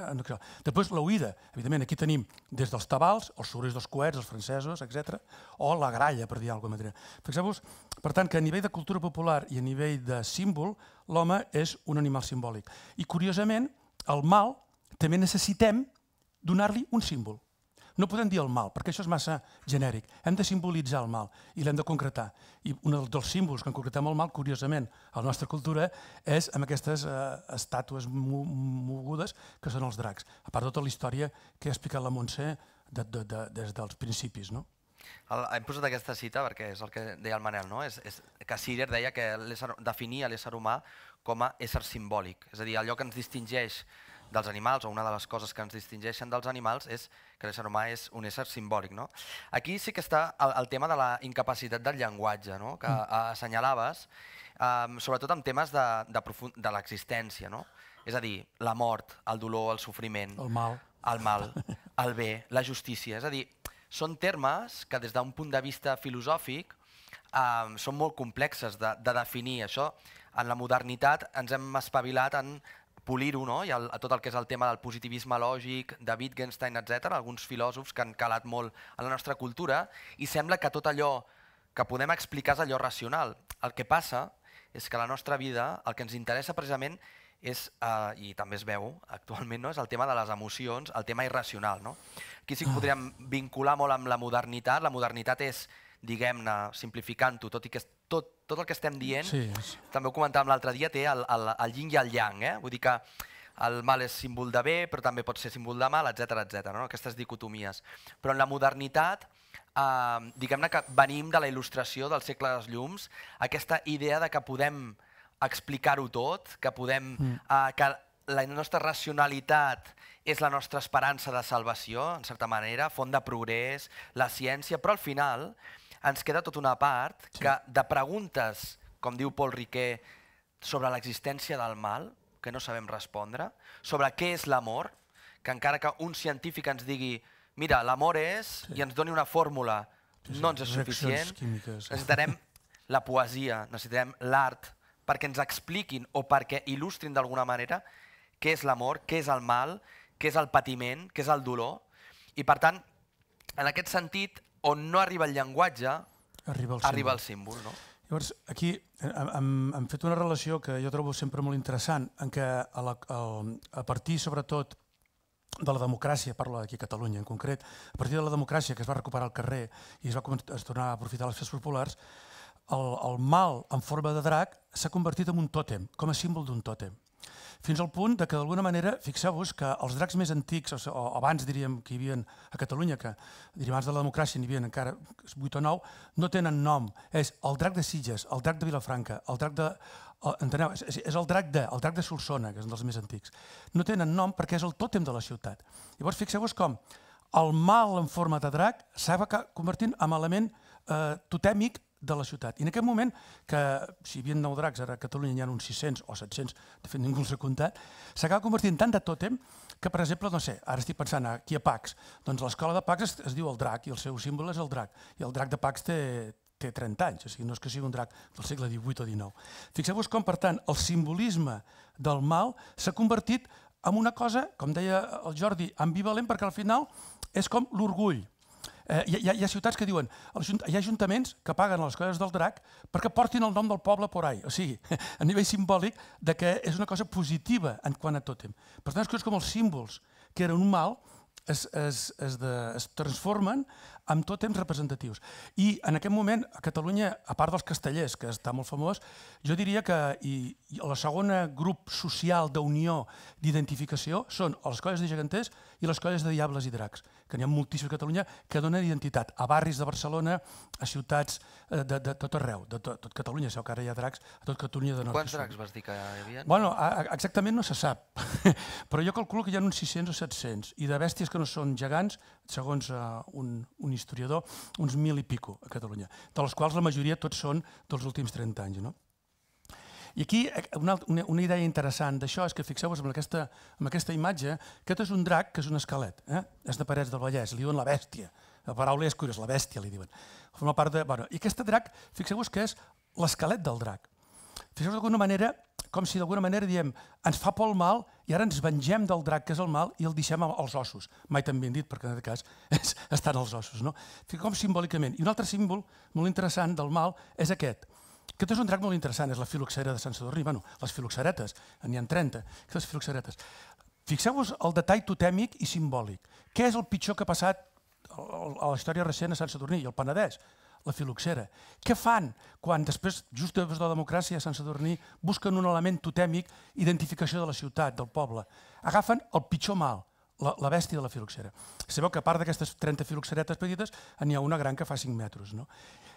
Després l'oïda, evidentment aquí tenim des dels tabals, els sorolls dels coets, els francesos, etc, o la gralla, per dir alguna manera. Fixeu-vos, per tant, que a nivell de cultura popular i a nivell de símbol, l'home és un animal simbòlic. I curiosament, el mal també necessitem donar-li un símbol. No podem dir el mal, perquè això és massa genèric. Hem de simbolitzar el mal i l'hem de concretar. I un dels símbols que concretem el mal, curiosament, a la nostra cultura, és amb aquestes eh, estàtues mogudes que són els dracs. A part de tota la història que ha explicat la Montse de, de, de, des dels principis. No? El, hem posat aquesta cita perquè és el que deia el Manel, no? és, és que Sirer deia que definia l'ésser humà com a ésser simbòlic, és a dir, allò que ens distingeix dels animals, o una de les coses que ens distingeixen dels animals, és que l'ésser humà és un ésser simbòlic. No? Aquí sí que està el, el tema de la incapacitat del llenguatge, no? que mm. assenyalaves, um, sobretot en temes de, de, de l'existència. No? És a dir, la mort, el dolor, el sofriment, el mal, el, mal, el bé, la justícia. És a dir, són termes que des d'un punt de vista filosòfic um, són molt complexes de, de definir. Això, en la modernitat, ens hem espavilat en polir-ho, no? i el, tot el que és el tema del positivisme lògic, de Wittgenstein, etc, alguns filòsofs que han calat molt a la nostra cultura, i sembla que tot allò que podem explicar és allò racional. El que passa és que la nostra vida, el que ens interessa precisament és, eh, i també es veu actualment, no? és el tema de les emocions, el tema irracional. No? Aquí sí que podríem vincular molt amb la modernitat. La modernitat és, diguem-ne, simplificant-ho, tot i que tot, tot el que estem dient, sí. també ho comentàvem l'altre dia, té el, el, el yin i el yang. Eh? Vull dir que el mal és símbol de bé, però també pot ser símbol de mal, etc etc. no? aquestes dicotomies. Però en la modernitat, eh, diguem-ne que venim de la il·lustració del segle dels llums, aquesta idea de que podem explicar-ho tot, que podem... Mm. Uh, que la nostra racionalitat és la nostra esperança de salvació, en certa manera, font de progrés, la ciència, però al final ens queda tota una part sí. que de preguntes, com diu Paul Riquet, sobre l'existència del mal, que no sabem respondre, sobre què és l'amor, que encara que un científic ens digui mira, l'amor és, sí. i ens doni una fórmula, sí, no ens és suficient, químiques. necessitarem la poesia, necessitarem l'art, perquè ens expliquin o perquè il·lustrin d'alguna manera què és l'amor, què és el mal, què és el patiment, què és el dolor. I per tant, en aquest sentit, on no arriba el llenguatge, arriba el arriba símbol. El símbol no? Llavors, aquí hem, hem fet una relació que jo trobo sempre molt interessant, en què a, la, a, a partir, sobretot, de la democràcia, parlo aquí a Catalunya en concret, a partir de la democràcia que es va recuperar al carrer i es va es tornar a aprofitar les festes populars, el, el mal en forma de drac s'ha convertit en un tòtem, com a símbol d'un tòtem fins al punt de que d'alguna manera, fixeu-vos que els dracs més antics, o, abans diríem que hi havia a Catalunya, que diríem abans de la democràcia n'hi havia encara 8 o 9, no tenen nom. És el drac de Sitges, el drac de Vilafranca, el drac de... enteneu? És, és el drac de, el drac de Solsona, que és un dels més antics. No tenen nom perquè és el tòtem de la ciutat. Llavors, fixeu-vos com el mal en forma de drac s'ha convertint en element eh, totèmic de la ciutat. I en aquest moment, que si hi havia nou dracs, ara a Catalunya hi ha uns 600 o 700, de fet ningú els ha comptat, s'acaba convertint tant de tòtem que, per exemple, no sé, ara estic pensant aquí a Pax, doncs l'escola de Pax es, es diu el drac i el seu símbol és el drac. I el drac de Pax té, té 30 anys, o sigui, no és que sigui un drac del segle XVIII o XIX. Fixeu-vos com, per tant, el simbolisme del mal s'ha convertit en una cosa, com deia el Jordi, ambivalent, perquè al final és com l'orgull. Eh, hi, ha, hi ha ciutats que diuen, hi ha ajuntaments que paguen les coses del drac perquè portin el nom del poble por ahí. O sigui, a nivell simbòlic de que és una cosa positiva en quant a tòtem. Per tant, és coses com els símbols, que eren un mal, es, es, es, de, es transformen amb tot temps representatius. I en aquest moment, a Catalunya, a part dels castellers, que està molt famós, jo diria que i, i la segona grup social d'unió d'identificació són les colles de geganters i les colles de diables i dracs, que n'hi ha moltíssims a Catalunya que donen identitat a barris de Barcelona, a ciutats eh, de, de tot arreu, de tot, tot Catalunya, això que ara hi ha dracs a tot Catalunya de nord. Quants dracs vas dir que hi havia? Bueno, a, exactament no se sap, però jo calculo que hi ha uns 600 o 700, i de bèsties que no són gegants, segons uh, un, un historiador, uns mil i pico a Catalunya, de les quals la majoria tots són dels últims 30 anys. No? I aquí eh, una, una, una idea interessant d'això és que fixeu-vos en, aquesta, en aquesta imatge, aquest és un drac que és un esquelet, eh? és de Parets del Vallès, li diuen la bèstia, la paraula és curiosa, la bèstia li diuen. Forma part de, bueno, I aquest drac, fixeu-vos que és l'esquelet del drac. Fixeu-vos d'alguna manera, com si d'alguna manera diem ens fa por el mal i ara ens vengem del drac que és el mal i el deixem als ossos. Mai tan ben dit, perquè en aquest cas és, estan als ossos. No? Com simbòlicament. I un altre símbol molt interessant del mal és aquest. Aquest és un drac molt interessant, és la filoxera de Sant Sadurní. Bueno, les filoxeretes, n'hi ha 30, aquestes filoxeretes. Fixeu-vos el detall totèmic i simbòlic. Què és el pitjor que ha passat a la història recent a Sant Sadurní i al Penedès? La filoxera. Què fan quan després, just després de la democràcia a Sant Sadurní, busquen un element totèmic, identificació de la ciutat, del poble? Agafen el pitjor mal, la, la bèstia de la filoxera. Sabeu que a part d'aquestes 30 filoxeretes petites, n'hi ha una gran que fa 5 metres. No?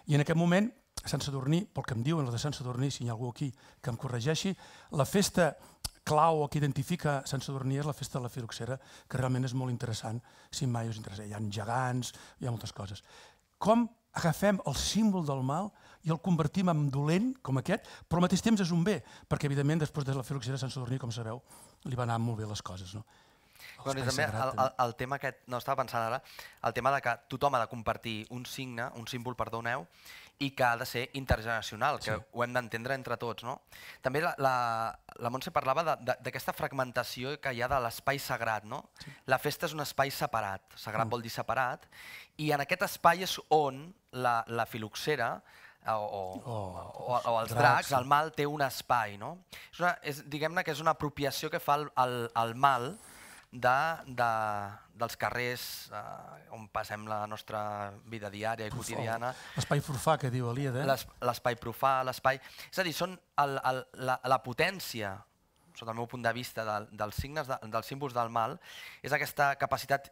I en aquest moment, a Sant Sadurní, pel que em diuen els de Sant Sadurní, si hi ha algú aquí que em corregeixi, la festa clau que identifica Sant Sadurní és la festa de la filoxera, que realment és molt interessant, si mai us interessa. Hi ha gegants, hi ha moltes coses. Com agafem el símbol del mal i el convertim en dolent, com aquest, però al mateix temps és un bé, perquè evidentment després de la filoxera Sant Sadurní, com sabeu, li van anar molt bé les coses. No? Bueno, i també el, el, el tema aquest, no estava pensant ara, el tema de que tothom ha de compartir un signe, un símbol, perdoneu, i que ha de ser intergeneracional, que sí. ho hem d'entendre entre tots. No? També la, la, la Montse parlava d'aquesta fragmentació que hi ha de l'espai sagrat. No? Sí. La festa és un espai separat, sagrat mm. vol dir separat, i en aquest espai és on la, la filoxera o, o, oh, o, o els dracs, dracs, el mal té un espai. No? És una, és, diguem-ne que és una apropiació que fa el, el, el mal de, de, dels carrers eh, on passem la nostra vida diària i quotidiana. L'espai profà que diu Elíada. L'espai profà, l'espai... És a dir, són el, el, la, la potència, sota el meu punt de vista, de, dels signes, de, dels símbols del mal, és aquesta capacitat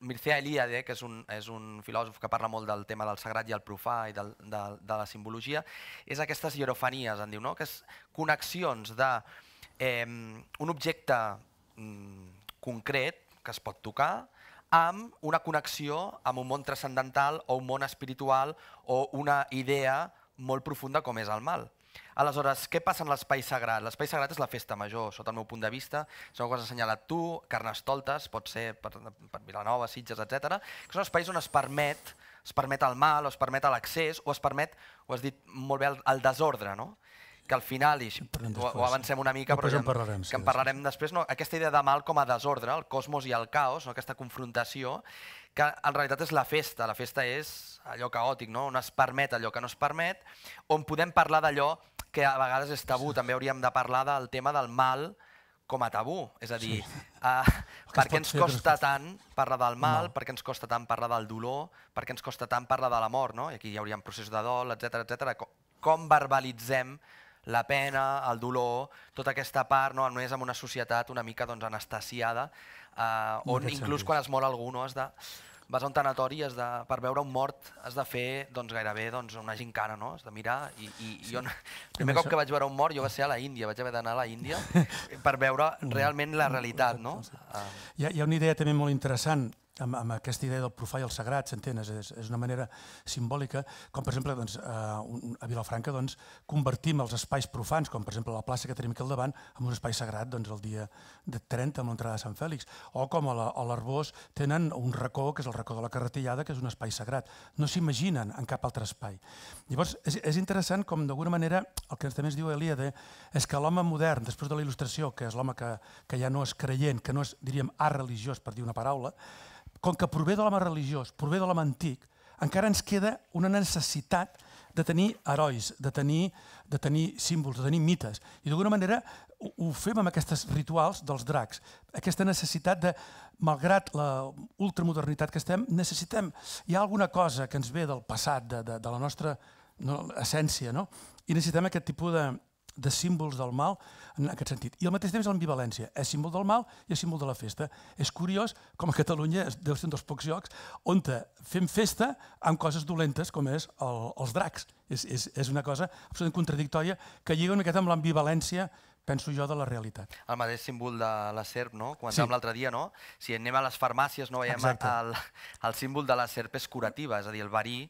Mircea Eliade, que és un, és un filòsof que parla molt del tema del sagrat i el profà i del, de, de la simbologia, és aquestes hierofanies, en diu, no? que és connexions de eh, un objecte mm, concret que es pot tocar amb una connexió amb un món transcendental o un món espiritual o una idea molt profunda com és el mal. Aleshores, què passa en l'espai sagrat? L'espai sagrat és la festa major, sota el meu punt de vista, segur que has assenyalat tu, Carnestoltes, pot ser per, per Vilanova, Sitges, etc. que són espais on es permet, es permet el mal, o es permet l'accés, o es permet, ho has dit molt bé, el, el desordre, no? Que al final, i ho, ho avancem una mica, però ja, en parlarem, que en parlarem després, no? aquesta idea de mal com a desordre, el cosmos i el caos, no? aquesta confrontació, que en realitat és la festa, la festa és allò caòtic, no? on es permet allò que no es permet, on podem parlar d'allò que a vegades és tabú, també hauríem de parlar del tema del mal com a tabú, és a dir, sí. uh, per què ens costa tant parlar del mal, no. per què ens costa tant parlar del dolor, per què ens costa tant parlar de la mort, no? i aquí hi hauria un procés de dol, etc etc. com verbalitzem la pena, el dolor, tota aquesta part, no, només amb una societat una mica doncs, anestesiada, eh, on inclús quan es mor algú no, has de, vas a un tanatori has de, per veure un mort has de fer doncs, gairebé doncs, una gincana, no? has de mirar. I, i, sí. jo, el primer cop que vaig veure un mort jo va ser a la Índia, vaig haver d'anar a la Índia per veure realment la realitat. No? Hi, ha, hi ha una idea també molt interessant amb, amb aquesta idea del profà i el sagrat, s'entén? És, és una manera simbòlica, com per exemple doncs, eh, a Vilafranca doncs, convertim els espais profans, com per exemple la plaça que tenim aquí al davant, en un espai sagrat doncs, el dia de 30 amb l'entrada de Sant Fèlix, o com a l'Arbós tenen un racó, que és el racó de la Carretillada, que és un espai sagrat. No s'imaginen en cap altre espai. Llavors, és, és interessant com d'alguna manera el que també es diu Elíade és que l'home modern, després de la il·lustració, que és l'home que, que ja no és creient, que no és, diríem, art religiós, per dir una paraula, com que prové de l'home religiós, prové de l'home antic, encara ens queda una necessitat de tenir herois, de tenir, de tenir símbols, de tenir mites. I d'alguna manera ho, ho fem amb aquests rituals dels dracs. Aquesta necessitat de, malgrat la ultramodernitat que estem, necessitem... Hi ha alguna cosa que ens ve del passat, de, de, de la nostra no, essència, no? i necessitem aquest tipus de, de símbols del mal en aquest sentit. I al mateix temps l'ambivalència. És símbol del mal i és símbol de la festa. És curiós com a Catalunya deu ser un dels pocs llocs on fem festa amb coses dolentes com és el, els dracs. És, és, és una cosa absolutament contradictòria que lliga una miqueta amb l'ambivalència penso jo, de la realitat. El mateix símbol de la serp, no? Comentàvem sí. l'altre dia, no? Si anem a les farmàcies, no veiem el, el símbol de la serp és curativa, és a dir, el verí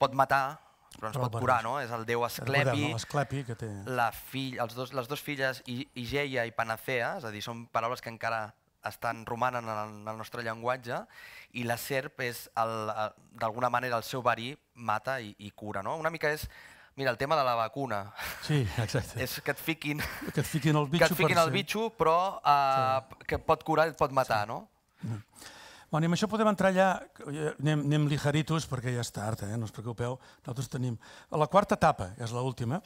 pot matar, però però pot curar, no? És el déu Esclepi, Esclepi que té... la fill, els dos, les dues filles, Igeia i Panacea, és a dir, són paraules que encara estan romanen en el, en el nostre llenguatge, i la serp és, d'alguna manera, el seu verí mata i, i cura, no? Una mica és Mira, el tema de la vacuna. Sí, exacte. és que et fiquin, que et fiquin el bitxo, que et fiquin el bitxo però uh, sí. que pot curar i et pot matar, sí. no? Mm. Bueno, I amb això podem entrar ja, anem, anem ligeritos perquè ja és tard, eh? no us preocupeu, nosaltres tenim la quarta etapa, és l'última,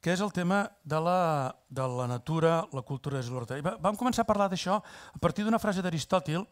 que és el tema de la, de la natura, la cultura i l'ordre. Vam començar a parlar d'això a partir d'una frase d'Aristòtil,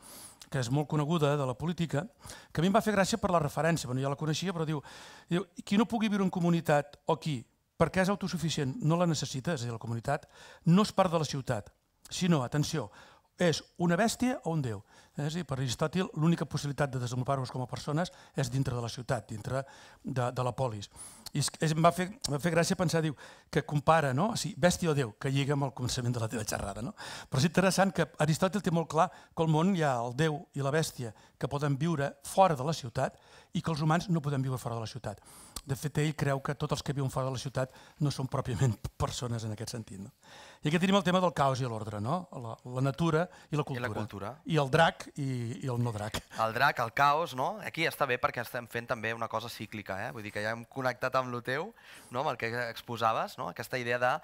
que és molt coneguda de la política, que a mi em va fer gràcia per la referència, bueno, ja la coneixia, però diu, diu qui no pugui viure en comunitat o qui, perquè és autosuficient, no la necessita, és a dir, la comunitat, no és part de la ciutat, sinó, atenció, és una bèstia o un déu. És dir, per Aristòtil, l'única possibilitat de desenvolupar-nos com a persones és dintre de la ciutat, dintre de, de la polis. I es, es, em, va fer, em va fer gràcia pensar, diu, que compara, no? O sigui, bèstia o déu, que lliga amb el començament de la teva xerrada. No? Però és interessant que Aristòtil té molt clar que al món hi ha el déu i la bèstia que poden viure fora de la ciutat i que els humans no podem viure fora de la ciutat. De fet, ell creu que tots els que viuen fora de la ciutat no són pròpiament persones en aquest sentit. No? I aquí tenim el tema del caos i l'ordre, no? la, la natura i la cultura. I la cultura. I el drac i, i el no drac. El drac, el caos, no? Aquí està bé perquè estem fent també una cosa cíclica, eh? vull dir que ja hem connectat amb el teu, no? amb el que exposaves, no? aquesta idea de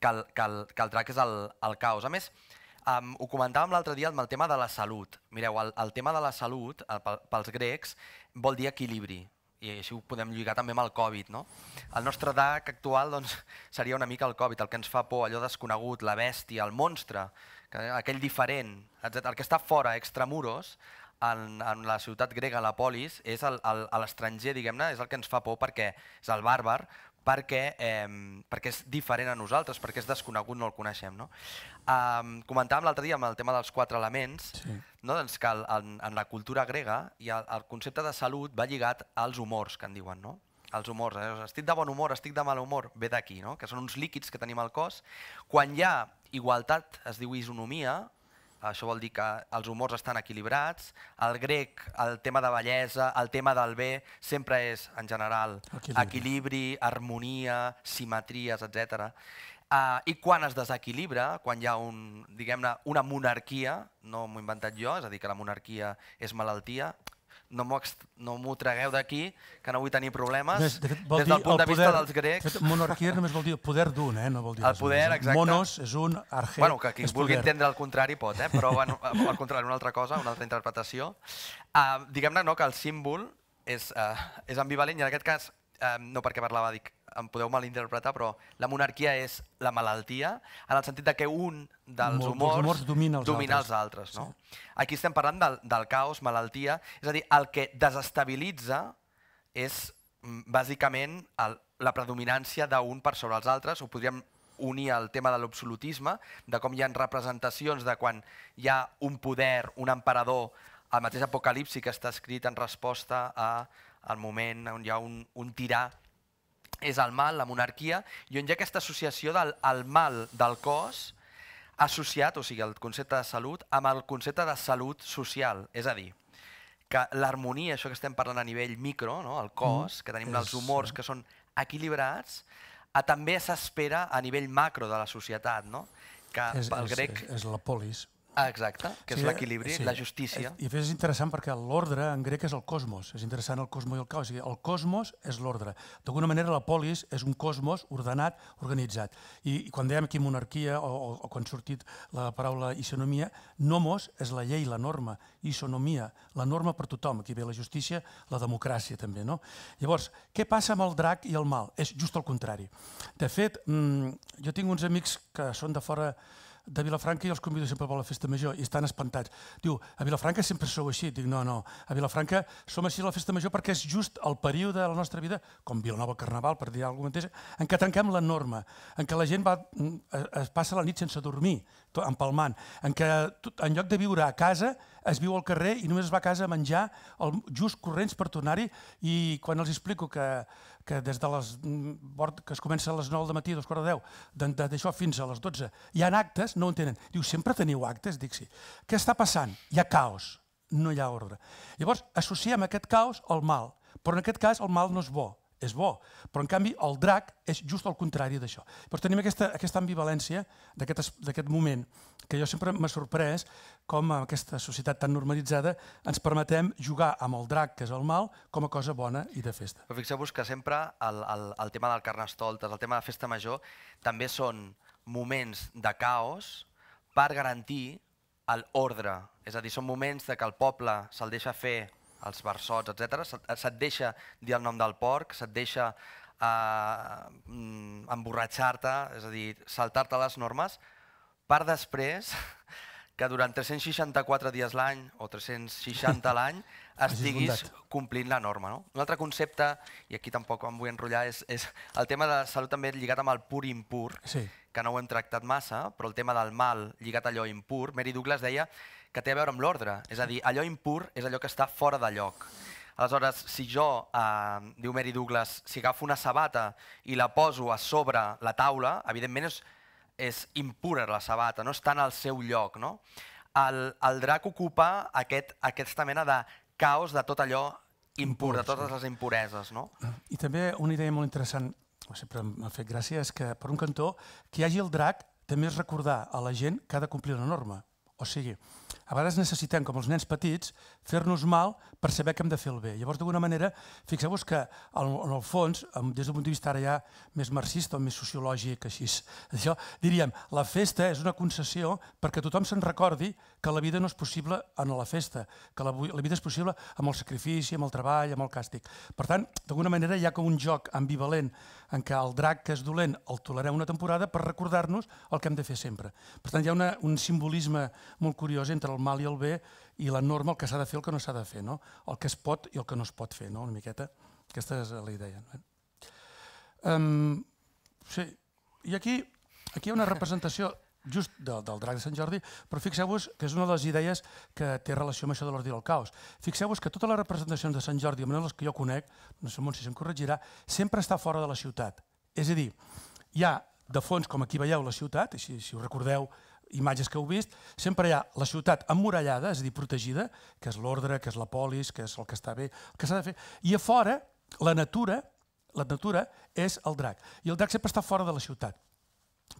que el, que el, que el drac és el, el caos. A més, Um, ho comentàvem l'altre dia amb el tema de la salut. Mireu, el, el tema de la salut, el, pels grecs, vol dir equilibri i així ho podem lligar també amb el Covid. No? El nostre DAC actual doncs, seria una mica el Covid, el que ens fa por, allò desconegut, la bèstia, el monstre, que, aquell diferent, etc. El que està fora, extramuros, en, en la ciutat grega, la polis, és l'estranger, diguem-ne, és el que ens fa por perquè és el bàrbar, perquè, eh, perquè és diferent a nosaltres, perquè és desconegut, no el coneixem. No? Eh, comentàvem l'altre dia amb el tema dels quatre elements, sí. no? doncs que el, en, en la cultura grega i el, el concepte de salut va lligat als humors, que en diuen. No? els humors. Eh? Estic de bon humor, estic de mal humor, ve d'aquí, no? que són uns líquids que tenim al cos. Quan hi ha igualtat, es diu isonomia, això vol dir que els humors estan equilibrats. El grec, el tema de bellesa, el tema del bé, sempre és, en general, equilibri, equilibri harmonia, simetries, etc. Uh, I quan es desequilibra, quan hi ha un, una monarquia, no m'ho he inventat jo, és a dir, que la monarquia és malaltia, no m'ho no tragueu d'aquí, que no vull tenir problemes. Des, de fet, Des del punt de poder, vista dels grecs... Fet, monarquia només vol dir poder d'un, eh? no vol dir El poder, exacte. Monos és un, arge bueno, que qui vulgui poder. entendre el contrari pot, eh? però bueno, al contrari, una altra cosa, una altra interpretació. Uh, Diguem-ne no, que el símbol és, uh, és ambivalent i en aquest cas, uh, no perquè parlava, dic, em podeu malinterpretar, però la monarquia és la malaltia, en el sentit de que un dels Molt, humors, humors domina els domina altres. Els altres no? sí. Aquí estem parlant del, del caos, malaltia, és a dir, el que desestabilitza és mm, bàsicament el, la predominància d'un per sobre els altres, o podríem unir el tema de l'absolutisme, de com hi ha representacions de quan hi ha un poder, un emperador, el mateix Apocalipsi que està escrit en resposta a al moment on hi ha un, un tirà és el mal, la monarquia, i on hi ha aquesta associació del el mal del cos associat, o sigui, el concepte de salut, amb el concepte de salut social. És a dir, que l'harmonia, això que estem parlant a nivell micro, no? el cos, mm, que tenim és, els humors que són equilibrats, a, també s'espera a nivell macro de la societat, no? que és, el grec... És, és la polis. Ah, exacte, que sí, és l'equilibri, sí. la justícia. I és interessant perquè l'ordre en grec és el cosmos, és interessant el cosmos i el caos. El cosmos és l'ordre. D'alguna manera la polis és un cosmos ordenat, organitzat. I, i quan dèiem aquí monarquia o, o, o quan ha sortit la paraula isonomia, nomos és la llei, la norma, isonomia, la norma per tothom. Aquí ve la justícia, la democràcia també. No? Llavors, què passa amb el drac i el mal? És just el contrari. De fet, mmm, jo tinc uns amics que són de fora de Vilafranca i els convido sempre a la festa major i estan espantats. Diu, a Vilafranca sempre sou així. Dic, no, no, a Vilafranca som així a la festa major perquè és just el període de la nostra vida, com Vilanova Carnaval, per dir alguna cosa, en què tanquem la norma, en què la gent va, mm, es passa la nit sense dormir, empalmant, en què en lloc de viure a casa es viu al carrer i només es va a casa a menjar el, just corrents per tornar-hi i quan els explico que, que des de les, mm, que es comença a les 9 del matí, dos quarts de 10, d'això fins a les 12, hi ha actes, no ho entenen. Diu, sempre teniu actes? Dic, sí. Què està passant? Hi ha caos, no hi ha ordre. Llavors, associem aquest caos al mal, però en aquest cas el mal no és bo, és bo, però en canvi el drac és just el contrari d'això. Però tenim aquesta, aquesta ambivalència d'aquest moment que jo sempre m'ha sorprès com en aquesta societat tan normalitzada ens permetem jugar amb el drac, que és el mal, com a cosa bona i de festa. Però fixeu-vos que sempre el, el, el tema del carnestoltes, el tema de festa major, també són moments de caos per garantir l'ordre. És a dir, són moments de que el poble se'l deixa fer els versots, etc. Se't deixa dir el nom del porc, se't deixa eh, mm, emborratxar-te, és a dir, saltar-te les normes, per després que durant 364 dies l'any o 360 l'any estiguis complint la norma. No? Un altre concepte, i aquí tampoc em vull enrotllar, és, és el tema de la salut també lligat amb el pur impur, sí. que no ho hem tractat massa, però el tema del mal lligat a allò impur, Mary Douglas deia que té a veure amb l'ordre. És a dir, allò impur és allò que està fora de lloc. Aleshores, si jo, eh, diu Mary Douglas, si agafo una sabata i la poso a sobre la taula, evidentment és, és impura la sabata, no està en el seu lloc. No? El, el drac ocupa aquest, aquesta mena de caos de tot allò impur, de totes les impureses. No? I també una idea molt interessant, sempre m'ha fet gràcia, és que per un cantó, que hi hagi el drac també és recordar a la gent que ha de complir la norma. O sigui, a vegades necessitem, com els nens petits, fer-nos mal per saber que hem de fer el bé. Llavors, d'alguna manera, fixeu-vos que, en el fons, des del punt de vista ara ja més marxista o més sociològic, així, això, diríem, la festa és una concessió perquè tothom se'n recordi que la vida no és possible en la festa, que la, la vida és possible amb el sacrifici, amb el treball, amb el càstig. Per tant, d'alguna manera hi ha com un joc ambivalent en què el drac que és dolent el tolerem una temporada per recordar-nos el que hem de fer sempre. Per tant, hi ha una, un simbolisme molt curiós entre el mal i el bé i la norma, el que s'ha de fer, el que no s'ha de fer, no? el que es pot i el que no es pot fer, no? una miqueta. Aquesta és la idea. No? Um, sí, i aquí, aquí hi ha una representació just del, del drac de Sant Jordi, però fixeu-vos que és una de les idees que té relació amb això de l'ordre del caos. Fixeu-vos que totes les representacions de Sant Jordi, almenys les que jo conec, no sé si se'm corregirà, sempre està fora de la ciutat. És a dir, hi ha de fons, com aquí veieu la ciutat, i si, si us recordeu imatges que heu vist, sempre hi ha la ciutat emmurallada, és a dir, protegida, que és l'ordre, que és la polis, que és el que està bé, el que s'ha de fer, i a fora la natura, la natura és el drac. I el drac sempre està fora de la ciutat.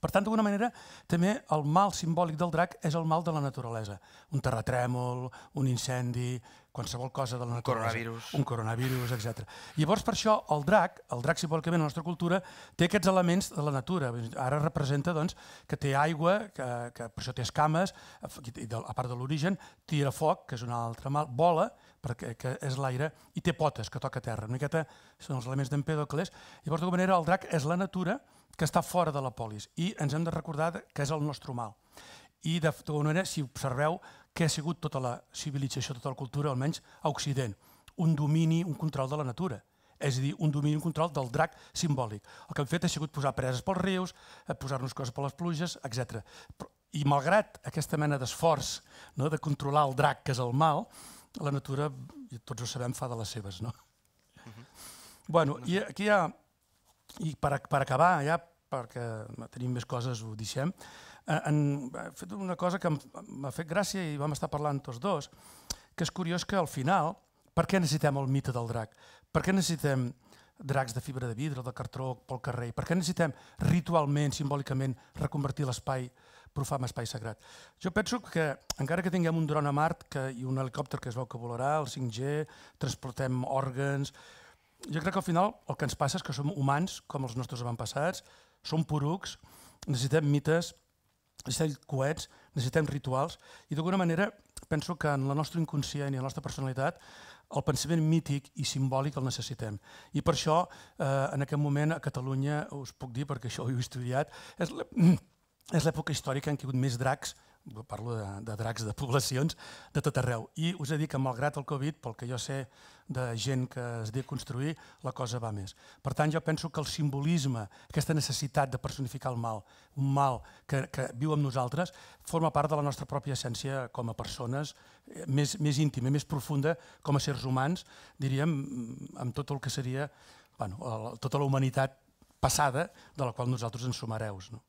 Per tant, d'alguna manera, també el mal simbòlic del drac és el mal de la naturalesa. Un terratrèmol, un incendi, qualsevol cosa de la naturalesa. Coronavirus. Un coronavirus, etc. Llavors, per això, el drac, el drac simbòlicament a la nostra cultura, té aquests elements de la natura. Ara representa doncs, que té aigua, que, que per això té escames, a part de l'origen, tira foc, que és un altre mal, vola, perquè que és l'aire, i té potes, que toca terra. Una miqueta són els elements d'Empèdocles. Llavors, d'alguna manera, el drac és la natura, que està fora de la polis i ens hem de recordar que és el nostre mal. I d'alguna manera, si observeu què ha sigut tota la civilització, tota la cultura, almenys a Occident, un domini, un control de la natura. És a dir, un domini, un control del drac simbòlic. El que hem fet ha sigut posar preses pels rius, eh, posar-nos coses per les pluges, etc. I malgrat aquesta mena d'esforç no, de controlar el drac, que és el mal, la natura, tots ho sabem, fa de les seves. No? Uh -huh. bueno, i aquí hi ha i per, per acabar, ja perquè tenim més coses, ho deixem, eh, han fet una cosa que m'ha fet gràcia i vam estar parlant tots dos, que és curiós que al final, per què necessitem el mite del drac? Per què necessitem dracs de fibra de vidre, de cartró pel carrer? Per què necessitem ritualment, simbòlicament, reconvertir l'espai profà en espai sagrat? Jo penso que, encara que tinguem un dron a Mart que, i un helicòpter que es veu que volarà, el 5G, transportem òrgans, jo crec que al final el que ens passa és que som humans, com els nostres avantpassats, som porucs, necessitem mites, necessitem coets, necessitem rituals, i d'alguna manera penso que en la nostra inconscient i en la nostra personalitat el pensament mític i simbòlic el necessitem. I per això, eh, en aquest moment, a Catalunya, us puc dir, perquè això ho he estudiat, és l'època històrica en què hi ha hagut més dracs parlo de, de dracs de poblacions de tot arreu. I us he dit que malgrat el Covid, pel que jo sé de gent que es diu construir, la cosa va més. Per tant, jo penso que el simbolisme, aquesta necessitat de personificar el mal, un mal que, que viu amb nosaltres, forma part de la nostra pròpia essència com a persones, eh, més, més íntima, més profunda, com a sers humans, diríem, amb tot el que seria bueno, tota la humanitat passada de la qual nosaltres ens som hereus. No?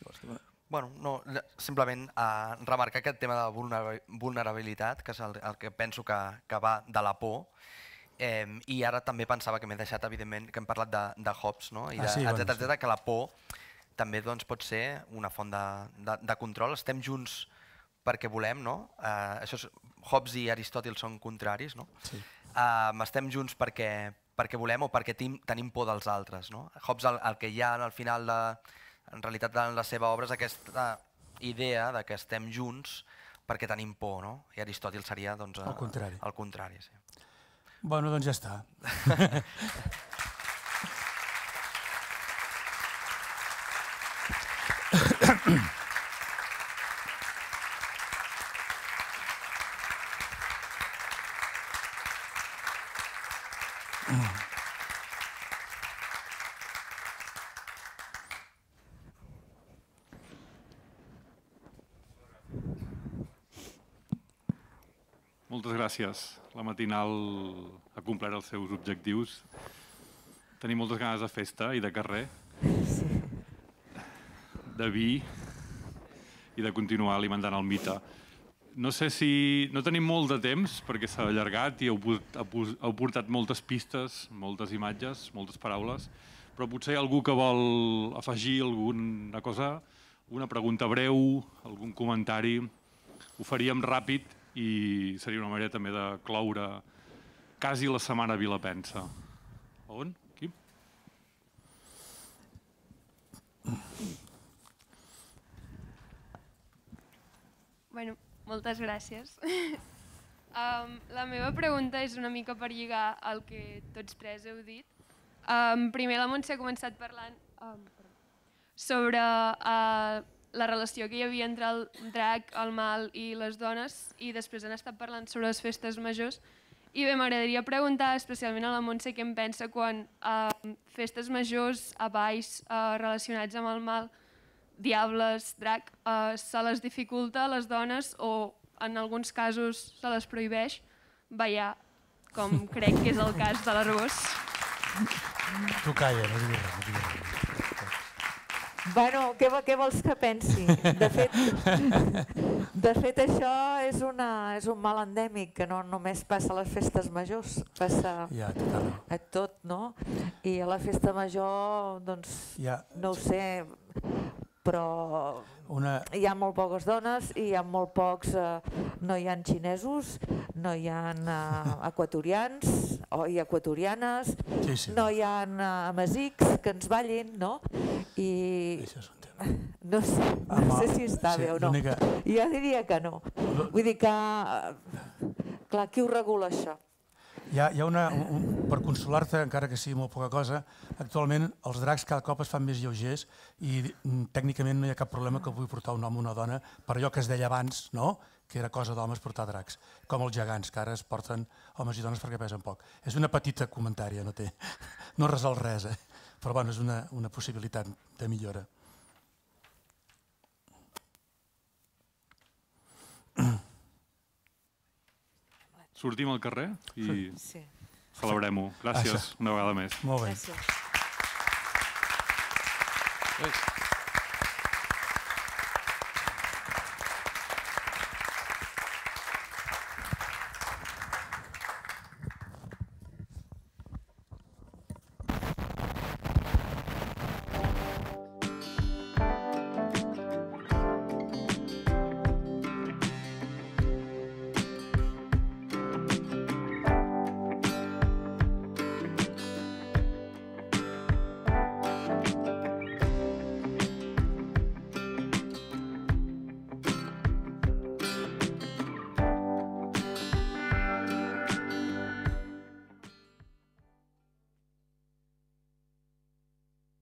Llavors, Bueno, no, simplement uh, remarcar aquest tema de vulnerabilitat, que és el, el que penso que, que va de la por, eh, i ara també pensava que m'he deixat, evidentment, que hem parlat de, de Hobbes, no? I de, ah, sí, etcètera, bueno, etcètera, que la por també doncs, pot ser una font de, de, de control. Estem junts perquè volem, no? Uh, això és, Hobbes i Aristòtil són contraris, no? Sí. Uh, estem junts perquè, perquè volem o perquè tim, tenim por dels altres, no? Hobbes el, el que hi ha al final de, en realitat en la seva obra és aquesta idea de que estem junts perquè tenim por, no? I Aristòtil seria doncs, el contrari. El contrari sí. Bueno, doncs ja està. gràcies. La matinal ha complert els seus objectius. Tenim moltes ganes de festa i de carrer, de vi i de continuar alimentant el mite. No sé si... No tenim molt de temps perquè s'ha allargat i heu, heu portat moltes pistes, moltes imatges, moltes paraules, però potser hi ha algú que vol afegir alguna cosa, una pregunta breu, algun comentari. Ho faríem ràpid i seria una manera també de cloure quasi la setmana Vilapensa. On? Qui? Bueno, moltes gràcies. um, la meva pregunta és una mica per lligar el que tots tres heu dit. Um, primer la Montse ha començat parlant um, sobre uh, la relació que hi havia entre el drac, el mal i les dones i després han estat parlant sobre les festes majors I bé, m'agradaria preguntar especialment a la Montse què en pensa quan eh, festes majors a baix eh, relacionats amb el mal, diables, drac, eh, se les dificulta a les dones o en alguns casos se les prohibeix ballar, com crec que és el cas de l'Arbós. Tu calla, no diguis res. No diguis res. Bueno, què, què vols que pensi? De fet, de fet això és, una, és un mal endèmic que no només passa a les festes majors, passa Ja, a tot, no? I a la festa major, doncs, Ja, no ho sé, però una, hi ha molt poques dones i hi ha molt pocs, eh, no hi ha xinesos, no hi ha eh, equatorians o i equatorianes, sí, sí, no hi ha eh, amasics que ens ballin, no? I no sé, no Home, sé si està sí, bé o no. Jo diria que no. Vull dir que, eh, clar, qui ho regula això? Hi ha, hi ha una, un, per consolar-te, encara que sigui molt poca cosa, actualment els dracs cada cop es fan més lleugers i mm, tècnicament no hi ha cap problema que pugui portar un home o una dona per allò que es deia abans, no? que era cosa d'homes portar dracs, com els gegants, que ara es porten homes i dones perquè pesen poc. És una petita comentària, no té, no resol res, eh? però bueno, és una, una possibilitat de millora. Sortim al carrer i Sí. celebrem-ho. Gràcies Això. una vegada més. Molt bé. Gràcies. Lluís.